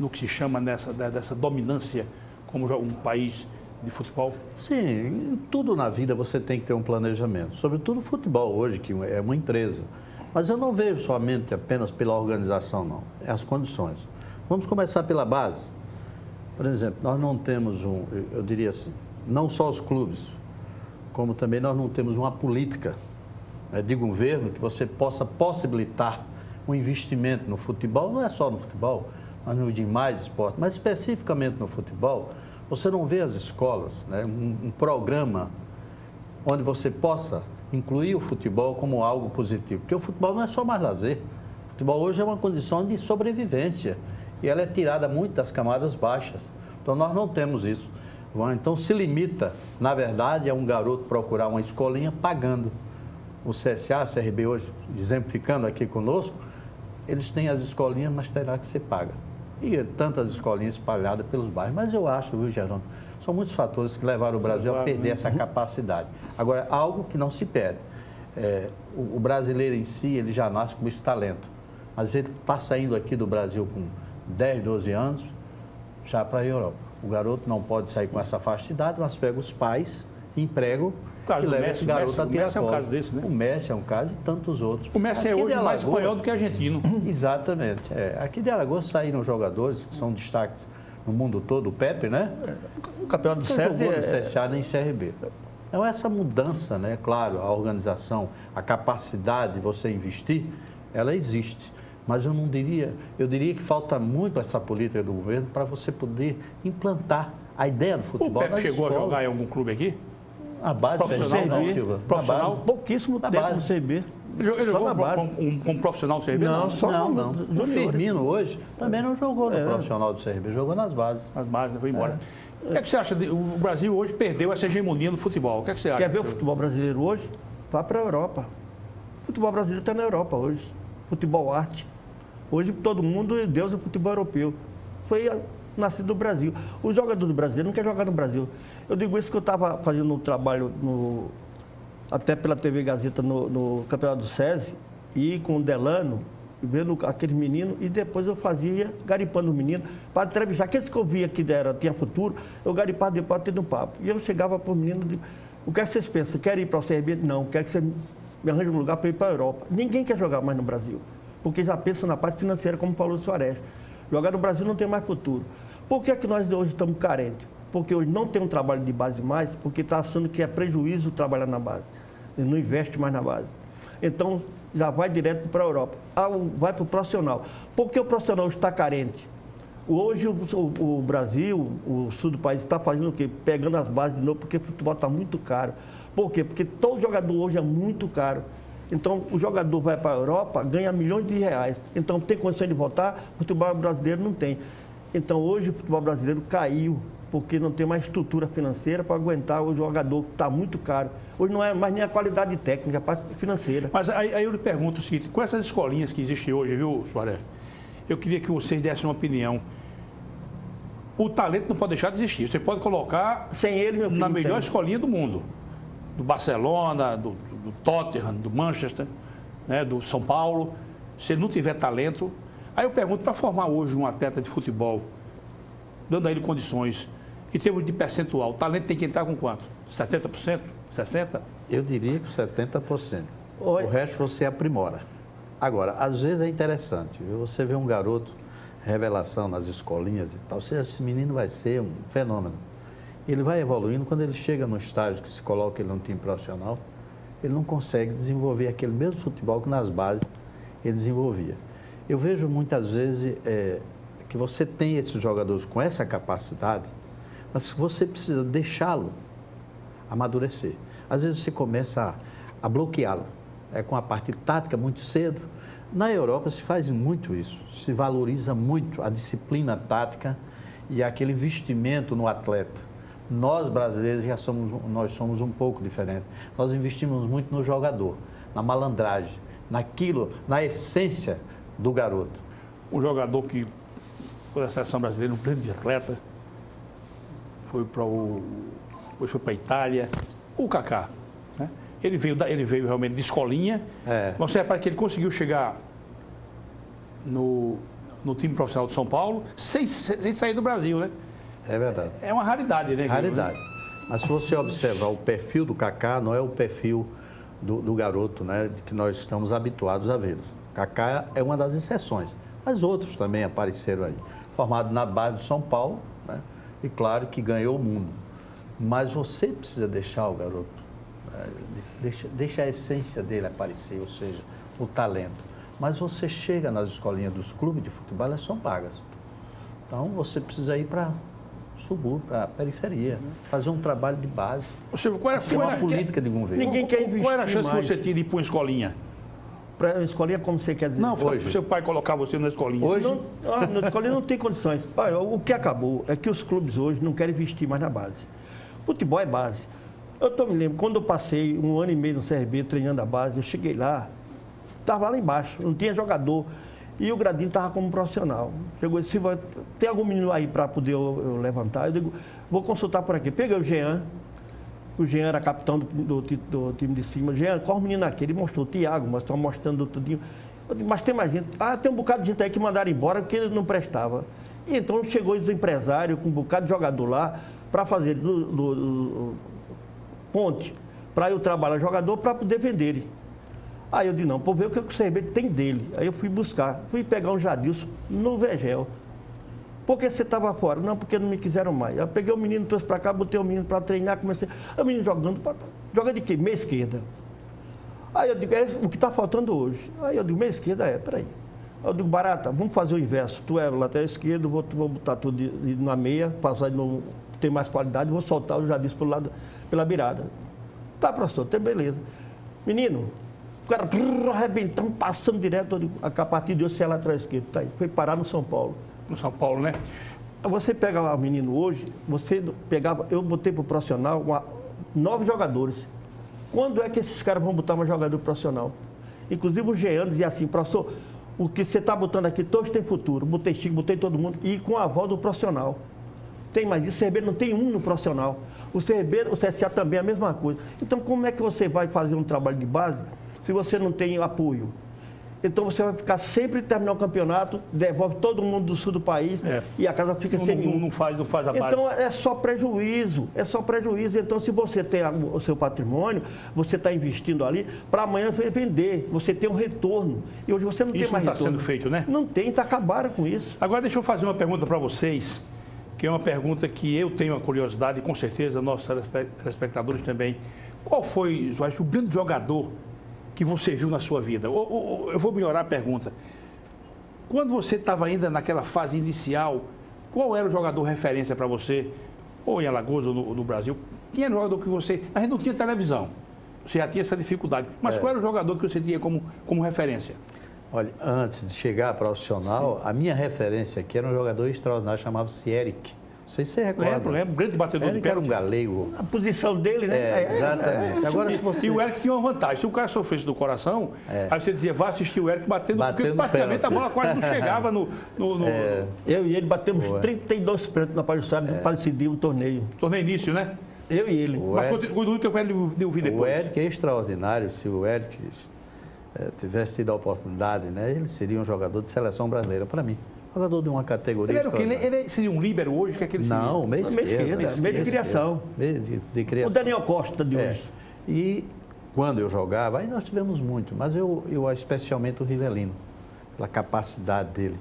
no que se chama dessa, dessa dominância como um país de futebol? Sim, tudo na vida você tem que ter um planejamento. Sobretudo o futebol hoje, que é uma empresa. Mas eu não vejo somente apenas pela organização, não. É as condições. Vamos começar pela base. Por exemplo, nós não temos um, eu diria assim, não só os clubes, como também nós não temos uma política né, de governo que você possa possibilitar um investimento no futebol, não é só no futebol, mas nos demais esportes, mas especificamente no futebol, você não vê as escolas, né, um, um programa onde você possa incluir o futebol como algo positivo. Porque o futebol não é só mais lazer. O futebol hoje é uma condição de sobrevivência. E ela é tirada muito das camadas baixas. Então nós não temos isso. Então se limita, na verdade, a um garoto procurar uma escolinha pagando. O CSA, a CRB hoje, exemplificando aqui conosco, eles têm as escolinhas, mas terá que ser paga. E tantas escolinhas espalhadas pelos bairros. Mas eu acho, viu, Gerônimo, são muitos fatores que levaram o Brasil a perder essa capacidade. Agora, algo que não se perde. É, o, o, brasileiro em si, ele já nasce com esse talento. Mas ele está saindo aqui do Brasil com 10, 12 anos, já para a Europa. O garoto não pode sair com essa faixa de idade, mas pega os pais, emprego e leva esse garoto Messi, a tirar O Messi é um caso desse, né? O Messi é um caso e tantos outros. O Messi é aqui é hoje mais espanhol do que argentino. Exatamente. É. Aqui de Alagoas saíram jogadores que são destaques no mundo todo, o Pepe, né? O campeão do César é... CSA nem CRB. Então, essa mudança, né? Claro, a organização, a capacidade de você investir, ela existe. Mas eu não diria, eu diria que falta muito essa política do governo para você poder implantar a ideia do futebol. O Pepe chegou escolas. a jogar em algum clube aqui? A base profissional, não, Silva. Profissional? Base, pouquíssimo na tempo base. no CB. Ele jogou como, como profissional do CRB? Não, não, só não. não. O Firmino hoje também não jogou no é. profissional do CRB, jogou nas bases. Nas bases, foi embora. É. O que, é que você acha? De, o Brasil hoje perdeu essa hegemonia no futebol. O que, é que você acha? Quer ver o futebol brasileiro hoje? Vá para a Europa. O futebol brasileiro está na Europa hoje. Futebol arte. Hoje todo mundo, Deus é futebol europeu. Foi nascido no Brasil. O jogador do brasileiro não quer jogar no Brasil. Eu digo isso que eu estava fazendo um trabalho no, até pela TV Gazeta no, no Campeonato do SESI, e com o Delano, vendo aquele menino, e depois eu fazia, garipando o menino, para entrevistar. Aqueles que eu via que era, tinha futuro, eu garipava depois tendo um papo. E eu chegava para o menino e o que, é que vocês pensam? Querem ir para o CRB? Não, quer que você me arranje um lugar para ir para a Europa. Ninguém quer jogar mais no Brasil porque já pensa na parte financeira, como falou o Soares. Jogar no Brasil não tem mais futuro. Por que, é que nós hoje estamos carentes? Porque hoje não tem um trabalho de base mais, porque está achando que é prejuízo trabalhar na base. Ele não investe mais na base. Então, já vai direto para a Europa. Ah, vai para o profissional. Por que o profissional está carente? Hoje o, o, o, Brasil, o sul do país, está fazendo o quê? Pegando as bases de novo, porque o futebol está muito caro. Por quê? Porque todo jogador hoje é muito caro. Então, o jogador vai para a Europa, ganha milhões de reais. Então, tem condição de voltar, o futebol brasileiro não tem. Então, hoje o futebol brasileiro caiu, porque não tem mais estrutura financeira para aguentar o jogador, que está muito caro. Hoje não é mais nem a qualidade técnica, a parte financeira. Mas aí, aí eu lhe pergunto o seguinte, com essas escolinhas que existem hoje, viu, Soares? Eu queria que vocês dessem uma opinião. O talento não pode deixar de existir. Você pode colocar Sem ele, meu filho, na melhor tem. escolinha do mundo. Do Barcelona, do, do Tottenham, do Manchester, né, do São Paulo, se ele não tiver talento. Aí eu pergunto, para formar hoje um atleta de futebol, dando a ele condições, em termos de percentual, o talento tem que entrar com quanto? 70%? 60%? Eu diria que 70%. Oi. O resto você aprimora. Agora, às vezes é interessante, viu? você vê um garoto, revelação nas escolinhas e tal, esse menino vai ser um fenômeno. Ele vai evoluindo, quando ele chega no estágio que se coloca ele num time profissional, ele não consegue desenvolver aquele mesmo futebol que nas bases ele desenvolvia. Eu vejo muitas vezes é, que você tem esses jogadores com essa capacidade, mas você precisa deixá-lo amadurecer. Às vezes você começa a, a bloqueá-lo é, com a parte tática muito cedo. Na Europa se faz muito isso, se valoriza muito a disciplina tática e aquele investimento no atleta. Nós brasileiros já somos, nós somos um pouco diferentes. Nós investimos muito no jogador, na malandragem, naquilo, na essência do garoto. Um jogador que foi da seleção brasileira, um grande atleta, foi para o, depois foi para a Itália, o Kaká. Né? Ele, veio, ele veio realmente de escolinha. É. Você repara que ele conseguiu chegar no, no time profissional de São Paulo sem, sem sair do Brasil, né? É verdade. É uma raridade, né? Raridade. Mas se você observar o perfil do Kaká, não é o perfil do, do garoto, né? Que nós estamos habituados a vê-los. Kaká é uma das exceções, mas outros também apareceram aí. Formado na base do São Paulo, né? E claro que ganhou o mundo. Mas você precisa deixar o garoto, né? deixa, deixa a essência dele aparecer, ou seja, o talento. Mas você chega nas escolinhas dos clubes de futebol, elas são pagas. Então você precisa ir para subúrbio, para a periferia, fazer um trabalho de base. Ou seja, qual era, qual uma era, política de governo. Ninguém quer investir Qual era a chance mais. que você tinha de ir para uma escolinha? Para escolinha, como você quer dizer? Não, Hoje. seu pai colocar você na escolinha. Hoje, Não, ah, na escolinha não tem condições. Olha, o que acabou é que os clubes hoje não querem investir mais na base. Futebol é base. Eu tô, me lembro, quando eu passei um ano e meio no CRB treinando a base, eu cheguei lá, estava lá embaixo, não tinha jogador. E o Gradinho estava como profissional. Chegou e disse, "Vai- tem algum menino aí para poder eu, eu levantar? Eu digo, vou consultar por aqui. Peguei o Jean, o Jean era capitão do, do do time de cima. Jean, qual o menino aqui? Ele mostrou o Thiago, mas estão mostrando tudinho. Eu digo, mas tem mais gente. Ah, tem um bocado de gente aí que mandaram embora porque ele não prestava. E então chegou os empresários com um bocado de jogador lá para fazer do, do- do- ponte para eu trabalhar jogador para poder vender. Aí eu disse, não, vou ver o que o CRB tem dele. Aí eu fui buscar, fui pegar um Jadilson no Vegel. Por que você estava fora? Não, porque não me quiseram mais. Eu peguei o menino, trouxe para cá, botei o menino para treinar, comecei. O menino jogando, joga de quê? Meia esquerda. Aí eu digo, é o que está faltando hoje. Aí eu digo, meia esquerda é, peraí. Aí eu digo, Barata, vamos fazer o inverso. Tu é lateral esquerdo, vou, vou botar tudo de- de- na meia, passar de novo, ter mais qualidade, vou soltar o Jadilson pelo lado, pela virada. Tá, professor, tem beleza. Menino, o cara brrr, arrebentando, passando direto, eu digo, a partir de hoje você é lateral esquerdo. Tá aí. Foi parar no São Paulo. No São Paulo, né? Você pega o menino hoje, você pegava, eu botei para o profissional uma- nove jogadores. Quando é que esses caras vão botar um jogador profissional? Inclusive o Jean dizia assim, professor, o que você está botando aqui, todos têm futuro. Botei Chico, botei todo mundo, e com a avó do profissional. Tem mais isso, o não tem um no profissional. O CRB, o CSA também é a mesma coisa. Então, como é que você vai fazer um trabalho de base se você não tem apoio? Então você vai ficar sempre terminar o campeonato, devolve todo mundo do sul do país É. e a casa fica Não, sem nenhum. não faz, não faz a base. Então é só prejuízo, é só prejuízo. Então, se você tem o seu patrimônio, você está investindo ali para amanhã ve- vender, você tem um retorno. E hoje você não Isso tem mais não tá retorno. sendo feito, né? Não tem, tá acabaram com isso. Agora deixa eu fazer uma pergunta para vocês, que é uma pergunta que eu tenho a curiosidade e com certeza nossos telespe- telespectadores também. Qual foi, Joás, o grande jogador que você viu na sua vida? Ou- ou- eu vou melhorar a pergunta. Quando você estava ainda naquela fase inicial, qual era o jogador referência para você, ou em Alagoas ou no, no Brasil? Quem era o jogador que você. A gente não tinha televisão, você já tinha essa dificuldade, mas qual era o jogador que você tinha como, como referência? olha, antes de chegar a profissional, a minha referência aqui era um jogador extraordinário, chamava-se Eric. Não sei se você recorda. Lembro, lembro, grande batedor de Eric era um pênalti. galego. A posição dele, né? É, exatamente. Agora, se você... E o Eric tinha uma vantagem. Se o cara sofresse do coração, aí você dizia, vá assistir o Eric batendo, porque Batendo praticamente pênalti. a bola quase não chegava no, no, no Eu e ele batemos Boa. 32 pênaltis na Palestina do Palecidio, um torneio. torneio início, né? Eu e ele. O Mas Eric- foi o único que eu quero lhe ouvir O depois. Eric é extraordinário. Se o Eric eh, tivesse tido a oportunidade, né, ele seria um jogador de seleção brasileira, para mim. Jogador de uma categoria Ele era o quê? Ele, ele seria um líbero hoje? Que é que ele? Não, meio esquerda. esquerda, meio de criação. Meio de, de O criação. Daniel Costa de É. hoje. E quando eu jogava, aí nós tivemos muito, mas eu, eu especialmente o Rivelino, pela capacidade dele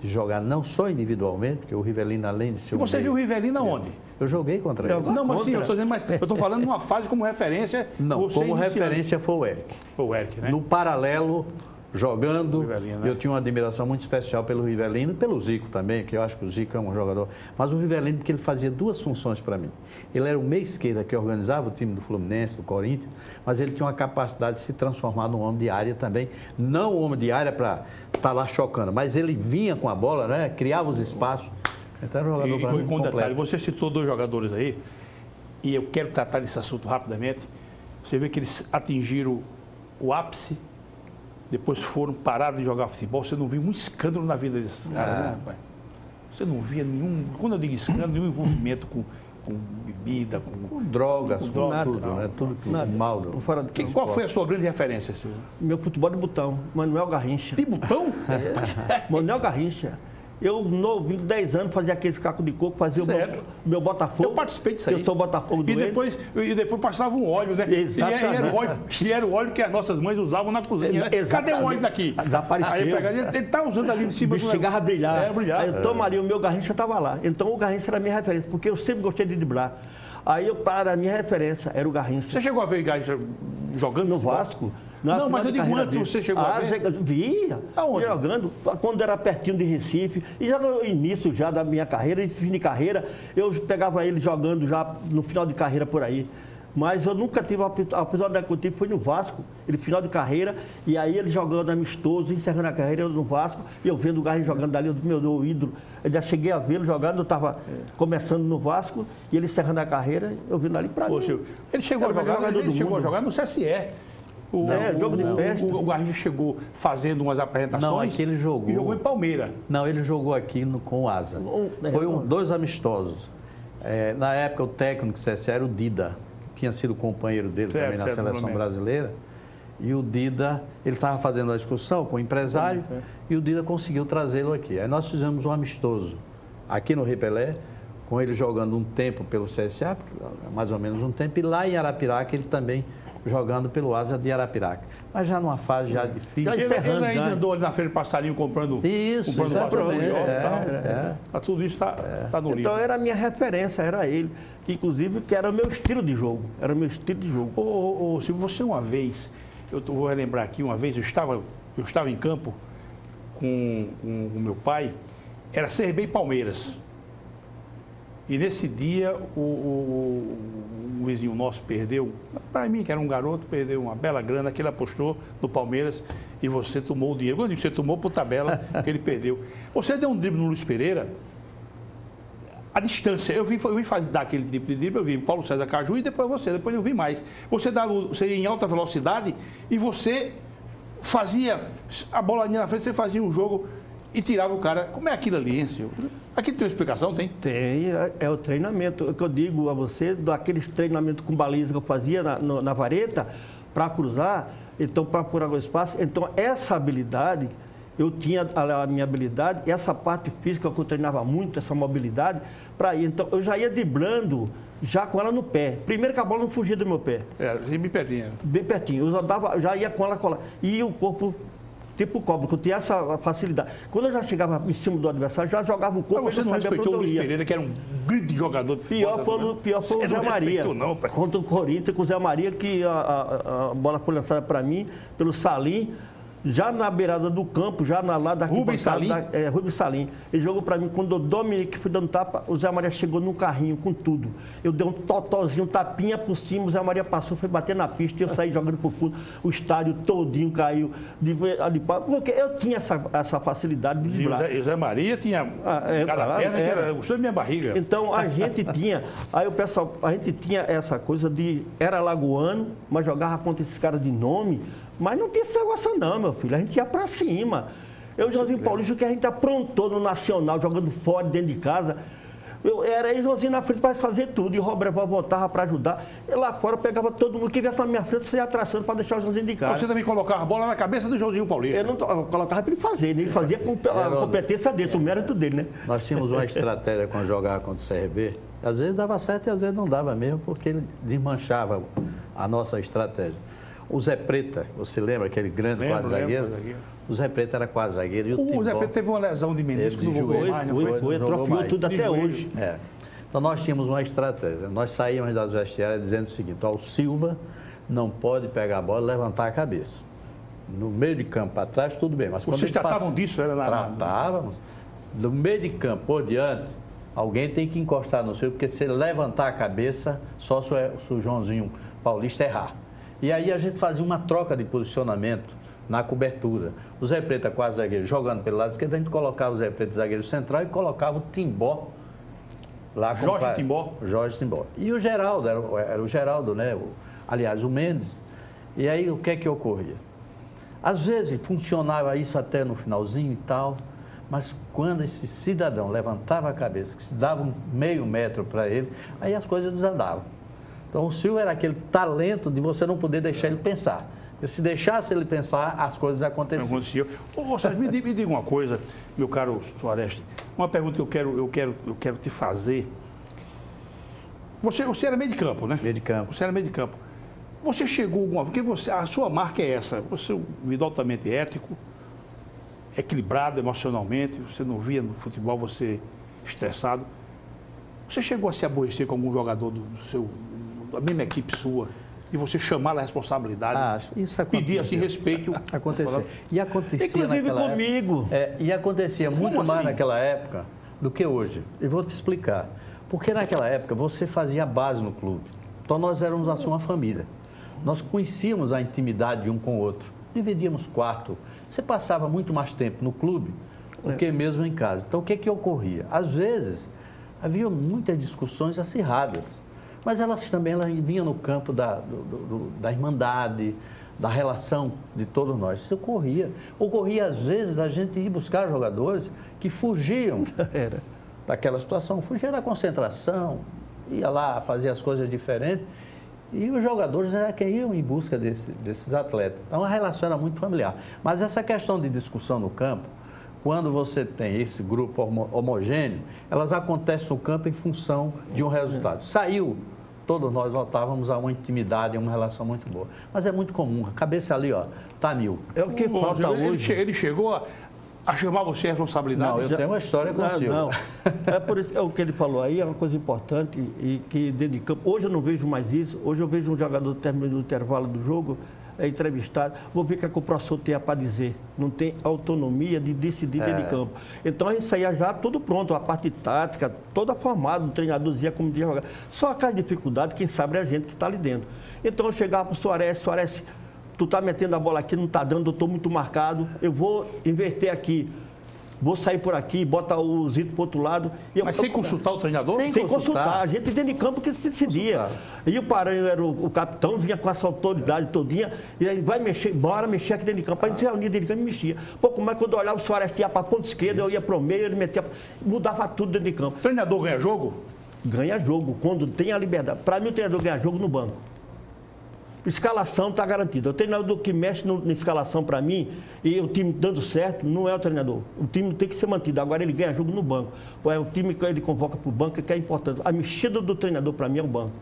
de jogar não só individualmente, porque o Rivelino, além de ser E você meio- viu o Rivelino aonde? Eu joguei contra ele. Não, mas sim, eu estou dizendo, mas eu estou falando numa fase como referência. Não, como iniciando. referência foi o Eric. Foi o Eric, né? No paralelo, jogando, Rivelino, né? eu tinha uma admiração muito especial pelo Rivelino e pelo Zico também, que eu acho que o Zico é um jogador. Mas o Rivelino, porque ele fazia duas funções para mim. Ele era o meia esquerda que organizava o time do Fluminense, do Corinthians, mas ele tinha uma capacidade de se transformar num homem de área também. Não um homem de área para estar lá chocando, mas ele vinha com a bola, né? criava os espaços. Então era um jogador E, para e com detalhe, você citou dois jogadores aí, e eu quero tratar desse assunto rapidamente. Você vê que eles atingiram o ápice, depois foram, pararam de jogar futebol. Você não viu um escândalo na vida desses caras, né, rapaz? Você não via nenhum, quando eu digo escândalo, nenhum envolvimento com, com bebida, com. Com drogas, com Nada. tudo, né? Tudo Nada. mal. Fora do Que- qual foi a sua grande referência, Silvio? Meu futebol de botão, Manuel Garrincha. De botão? Manuel Garrincha. Eu, novinho, 10 anos, fazia aqueles cacos de coco, fazia o meu, meu Botafogo. Eu participei disso aí. Eu sou Botafogo do E depois, e depois passava um óleo, né? Exatamente. E, era o óleo, e era o óleo que as nossas mães usavam na cozinha, né? Cadê o óleo daqui? Desapareceu. Aí pegava, ele ele tá usando ali O cima bicho chegava a brilhar. É, brilhar. Aí eu tomo ali, o meu Garrincha estava lá. Então o Garrincha era a minha referência, porque eu sempre gostei de driblar. Aí eu, para a minha referência, era o Garrincha. Você chegou a ver o Garrincha jogando No? Vasco? Na Não, mas eu de digo antes, dele. você chegou a ah, ver? chega- Via. Aonde? Jogando. Quando era pertinho de Recife. E já no início já da minha carreira, e fim de carreira, eu pegava ele jogando já no final de carreira por aí. Mas eu nunca tive a oportunidade que eu tive foi no Vasco, ele final de carreira, e aí ele jogando amistoso, encerrando a carreira eu no Vasco, e eu vendo o Garrincha jogando dali, o meu, meu ídolo. Eu já cheguei a vê-lo jogando, eu estava começando no Vasco, e ele encerrando a carreira, eu vendo ali para mim. Ele chegou, a jogar, ele chegou a jogar no CSE. O, é, o, jogo de festa. O, o Garrincha chegou fazendo umas apresentações. Não, aqui ele jogou. E jogou em Palmeira. Não, ele jogou aqui no, com o Asa. Um, é, Foi um, dois amistosos. É, na época, o técnico do CSE era o Dida, que tinha sido companheiro dele certo, também na certo, seleção brasileira. E o Dida, ele estava fazendo a excursão com o empresário e o Dida conseguiu trazê-lo aqui. Aí nós fizemos um amistoso aqui no Repelé, com ele jogando um tempo pelo CSA, mais ou menos um tempo, e lá em Arapiraca ele também jogando pelo Asa de Arapiraca. Mas já numa fase já difícil. Já ele, ele ainda andou ali na feira de passarinho comprando Isso, comprando exatamente. É, é, é. Tudo isso está é. tá no livro. Então era a minha referência, era ele. Que, inclusive, que era o meu estilo de jogo. Era o meu estilo de jogo. Ô, ô, ô, se você uma vez, eu tô, vou relembrar aqui, uma vez eu estava, eu estava em campo com, com o meu pai, era CRB e Palmeiras. E nesse dia, o, o, um vizinho nosso perdeu, para mim, que era um garoto, perdeu uma bela grana que ele apostou no Palmeiras e você tomou o dinheiro. Quando você tomou por tabela, que ele perdeu. Você deu um drible no Luiz Pereira, a distância, eu vim, eu vim fazer, dar aquele tipo de drible, eu vi Paulo César Caju e depois você, depois eu vi mais. Você, dava, você ia em alta velocidade e você fazia a bola na frente, você fazia um jogo e tirava o cara. Como é aquilo ali, hein, senhor? Aqui tem uma explicação, tem? Tem, é, é o treinamento. O que eu digo a você, daqueles treinamentos com baliza que eu fazia na, no, na vareta, para cruzar, então para furar o espaço. Então, essa habilidade, eu tinha a, a minha habilidade, essa parte física que eu treinava muito, essa mobilidade, para ir. Então, eu já ia driblando já com ela no pé. Primeiro que a bola não fugia do meu pé. É, bem pertinho. Bem pertinho. Eu já, dava, já ia com ela colar. E o corpo tipo cobra, que eu tinha essa facilidade. Quando eu já chegava em cima do adversário, já jogava o corpo. Mas você não respeitou o Luiz Pereira, que era um grande jogador de futebol. Pior foi, pior foi o Zé Maria. Não, contra o Corinthians, com o Zé Maria, que a, a, a bola foi lançada para mim pelo Salim já na beirada do campo, já na lá da Rubens Salim? Da, é, Rubens Salim. Ele jogou para mim, quando o Dominique fui dando tapa, o Zé Maria chegou no carrinho com tudo. Eu dei um totozinho, um tapinha por cima, o Zé Maria passou, foi bater na pista e eu saí jogando pro fundo. O estádio todinho caiu de, de, porque eu tinha essa, essa facilidade de driblar. E o Zé, Maria tinha ah, é, cada perna que era, gostou da minha barriga. Então a gente tinha, aí o pessoal, a gente tinha essa coisa de, era lagoano, mas jogava contra esses caras de nome, mas não tinha esse negócio não, meu filho. A gente ia para cima. Eu, Joãozinho Paulista, que a gente aprontou no Nacional, jogando fora, dentro de casa. Eu era aí, Joãozinho na frente para fazer tudo. E o Roberto voltava para ajudar. E lá fora eu pegava todo mundo que viesse na minha frente, saia atraçando para deixar o Joãozinho de casa. Você também colocava a bola na cabeça do Joãozinho Paulista? Eu não eu colocava para ele fazer, né? ele fazia com a competência dele, o mérito dele, né? Nós tínhamos uma estratégia quando jogava contra o CRB. Às vezes dava certo e às vezes não dava mesmo, porque ele desmanchava a nossa estratégia. O Zé Preta, você lembra aquele grande lembro, quase zagueiro? Lembro, o Zé Preta era quase zagueiro. E o, o Timbó, Zé Preta teve uma lesão de menisco no joelho. Mais, não foi? Foi, atrofiou tudo até hoje. É. Então nós tínhamos uma estratégia. Nós saímos das vestiárias dizendo o seguinte, ó, o Silva não pode pegar a bola e levantar a cabeça. No meio de campo para trás, tudo bem. Mas Vocês tratavam passa, disso? Era na, tratávamos. Do meio de campo por diante, alguém tem que encostar no seu, porque se ele levantar a cabeça, só se o Joãozinho Paulista errar. E aí a gente fazia uma troca de posicionamento na cobertura. O Zé Preta quase zagueiro jogando pelo lado esquerdo, a gente colocava o Zé Preta zagueiro central e colocava o Timbó lá com Jorge Timbó. Jorge Timbó. E o Geraldo, era, era o Geraldo, né? O, aliás, o Mendes. E aí o que é que ocorria? Às vezes funcionava isso até no finalzinho e tal, mas quando esse cidadão levantava a cabeça, que se dava um meio metro para ele, aí as coisas desandavam. Então, o Silvio era aquele talento de você não poder deixar ele pensar. Porque se deixasse ele pensar, as coisas aconteciam. Aconteciam. Ô, Sérgio, me, me diga uma coisa, meu caro Soares. Uma pergunta que eu quero, eu quero, eu quero te fazer. Você, você era meio de campo, né? Meio de campo. Você era meio de campo. Você chegou alguma Porque você, a sua marca é essa. Você é um indivíduo altamente ético, equilibrado emocionalmente. Você não via no futebol você estressado. Você chegou a se aborrecer com algum jogador do, do seu a mesma equipe sua, e você chamar a responsabilidade, ah, isso aconteceu. pedir assim respeito. Aconteceu. E acontecia Inclusive comigo. Época, é, e acontecia Como muito assim? mais naquela época do que hoje. E vou te explicar. Porque naquela época você fazia base no clube. Então nós éramos assim uma família. Nós conhecíamos a intimidade de um com o outro. Dividíamos quarto. Você passava muito mais tempo no clube do que mesmo em casa. Então o que que ocorria? Às vezes havia muitas discussões acirradas, mas elas também elas vinham no campo da, do, do, da irmandade, da relação de todos nós. Isso ocorria. Ocorria, às vezes, da gente ir buscar jogadores que fugiam Era. daquela situação, fugiam da concentração, ia lá fazer as coisas diferentes. E os jogadores era quem iam em busca desse, desses atletas. Então a relação era muito familiar. Mas essa questão de discussão no campo, quando você tem esse grupo homo- homogêneo, elas acontecem no campo em função de um resultado. Saiu, todos nós voltávamos a uma intimidade, a uma relação muito boa. Mas é muito comum, a cabeça ali, ó, tá mil. É o que falta ele, hoje. ele chegou a, a chamar você a responsabilidade? Não, eu tenho uma história com o Não, Silvio. não. É por isso, é o que ele falou aí, é uma coisa importante e que dentro de campo. Hoje eu não vejo mais isso. Hoje eu vejo um jogador terminando o intervalo do jogo, é entrevistado, vou ver o que, é que o professor tem para dizer. Não tem autonomia de decidir dentro É. de campo. Então a gente saía já tudo pronto, a parte tática, toda formada, o treinador dizia como devia jogar. Só aquela dificuldade, quem sabe é a gente que está ali dentro. Então eu chegava para o Soares, Soares, tu tá metendo a bola aqui, não tá dando, eu estou muito marcado, eu vou inverter aqui. Vou sair por aqui, bota o Zito pro outro lado. E eu- Mas sem eu- consultar o treinador? Sem sem consultar. consultar. A gente dentro de campo que se decidia. E o Paranho era o, o capitão, vinha com essa autoridade todinha, e aí vai mexer, bora mexer aqui dentro de campo. A gente se reunia dentro de campo e mexia. Pô, como é que quando eu olhava o Soares ia para a ponta esquerda, eu ia para o meio, ele metia. Mudava tudo dentro de campo. O treinador ganha jogo? Ganha jogo, quando tem a liberdade. Para mim, o treinador ganha jogo no banco. Escalação está garantida. O treinador que mexe no- na escalação para mim e o time dando certo não é o treinador. O time tem que ser mantido. Agora ele ganha jogo no banco. É o time que ele convoca para o banco que é importante. A mexida do treinador para mim é o banco.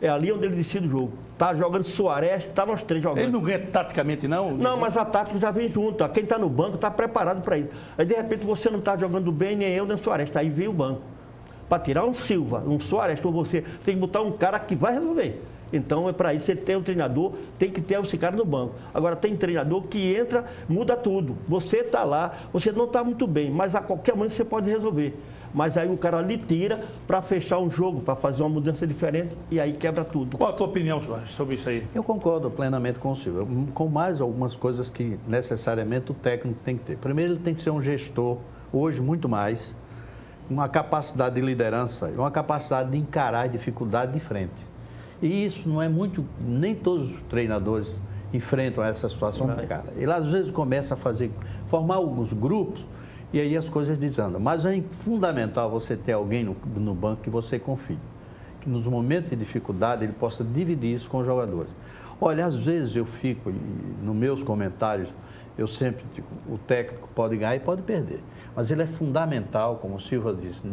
É ali onde ele decide o jogo. Tá jogando Soares, tá nós três jogando. Ele não ganha taticamente, não? Não, mas a tática já vem junto. Quem está no banco está preparado para isso. Aí, de repente, você não está jogando bem, nem eu, nem o Soares. Aí vem o banco. Para tirar um Silva, um Soares, para você, tem que botar um cara que vai resolver. Então, é para isso, você tem um treinador, tem que ter esse cara no banco. Agora, tem treinador que entra, muda tudo. Você está lá, você não está muito bem, mas a qualquer momento você pode resolver. Mas aí o cara lhe tira para fechar um jogo, para fazer uma mudança diferente, e aí quebra tudo. Qual a tua opinião sobre isso aí? Eu concordo plenamente com o Silvio, com mais algumas coisas que necessariamente o técnico tem que ter. Primeiro, ele tem que ser um gestor, hoje muito mais, uma capacidade de liderança, uma capacidade de encarar a dificuldade de frente. E isso não é muito, nem todos os treinadores enfrentam essa situação, cara. Ele às vezes começa a fazer, formar alguns grupos e aí as coisas desandam. Mas é fundamental você ter alguém no, no banco que você confie que nos momentos de dificuldade ele possa dividir isso com os jogadores. Olha, às vezes eu fico, nos meus comentários, eu sempre digo, o técnico pode ganhar e pode perder. Mas ele é fundamental, como o Silva disse,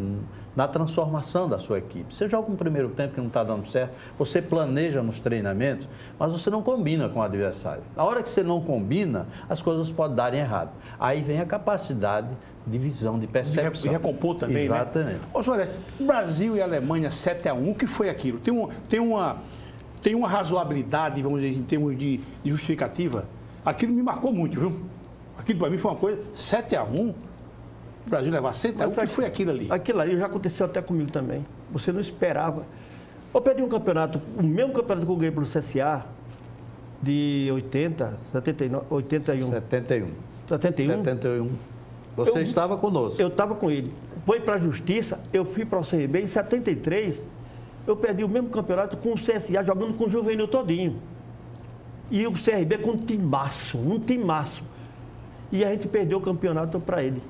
na transformação da sua equipe. Você joga um primeiro tempo que não está dando certo, você planeja nos treinamentos, mas você não combina com o adversário. Na hora que você não combina, as coisas podem darem errado. Aí vem a capacidade de visão, de percepção. de recompor também, Exatamente. né? Soares, Brasil e Alemanha 7 a 1 o que foi aquilo? Tem, um, tem, uma, tem uma razoabilidade, vamos dizer, em termos de, de justificativa? Aquilo me marcou muito, viu? Aquilo para mim foi uma coisa, 7 a 1 o Brasil levar 7 a 1 o que foi aquilo ali? Aquilo ali já aconteceu até comigo também. Você não esperava. Eu perdi um campeonato, o mesmo campeonato que eu ganhei pelo CSA, de 80, 79, 81, 71. 71. 71. Você Eu- estava conosco. Eu estava com ele. Foi para a justiça, eu fui para o CRB em 73. Eu perdi o mesmo campeonato com o CSA, jogando com o Juvenil todinho. E o CRB com um timaço, um timaço. E a gente perdeu o campeonato para ele.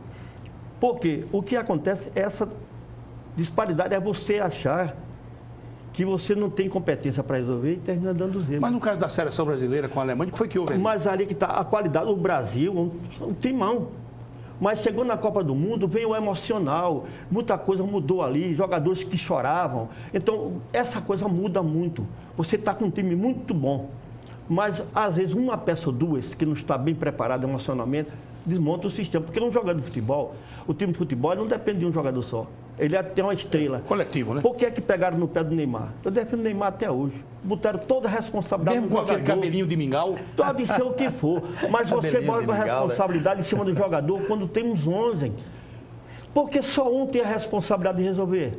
Por quê? O que acontece, essa disparidade é você achar que você não tem competência para resolver e termina dando os erros. Mas no caso da seleção brasileira com a Alemanha, o que foi que houve ali? Mas ali que está a qualidade. O Brasil, um, um timão. Mas chegou na Copa do Mundo, veio o emocional. Muita coisa mudou ali, jogadores que choravam. Então, essa coisa muda muito. Você está com um time muito bom. Mas, às vezes, uma peça ou duas que não está bem preparada emocionalmente, desmonta o sistema. Porque um jogador de futebol, o time de futebol não depende de um jogador só. Ele é- tem uma estrela. Coletivo, né? Por que é que pegaram no pé do Neymar? Eu defendo o Neymar até hoje. Botaram toda a responsabilidade Mesmo no com aquele jogador. cabelinho de mingau, Pode ser o que for, mas você bota a né? responsabilidade em cima do jogador quando tem uns 11. Porque só um tem a responsabilidade de resolver.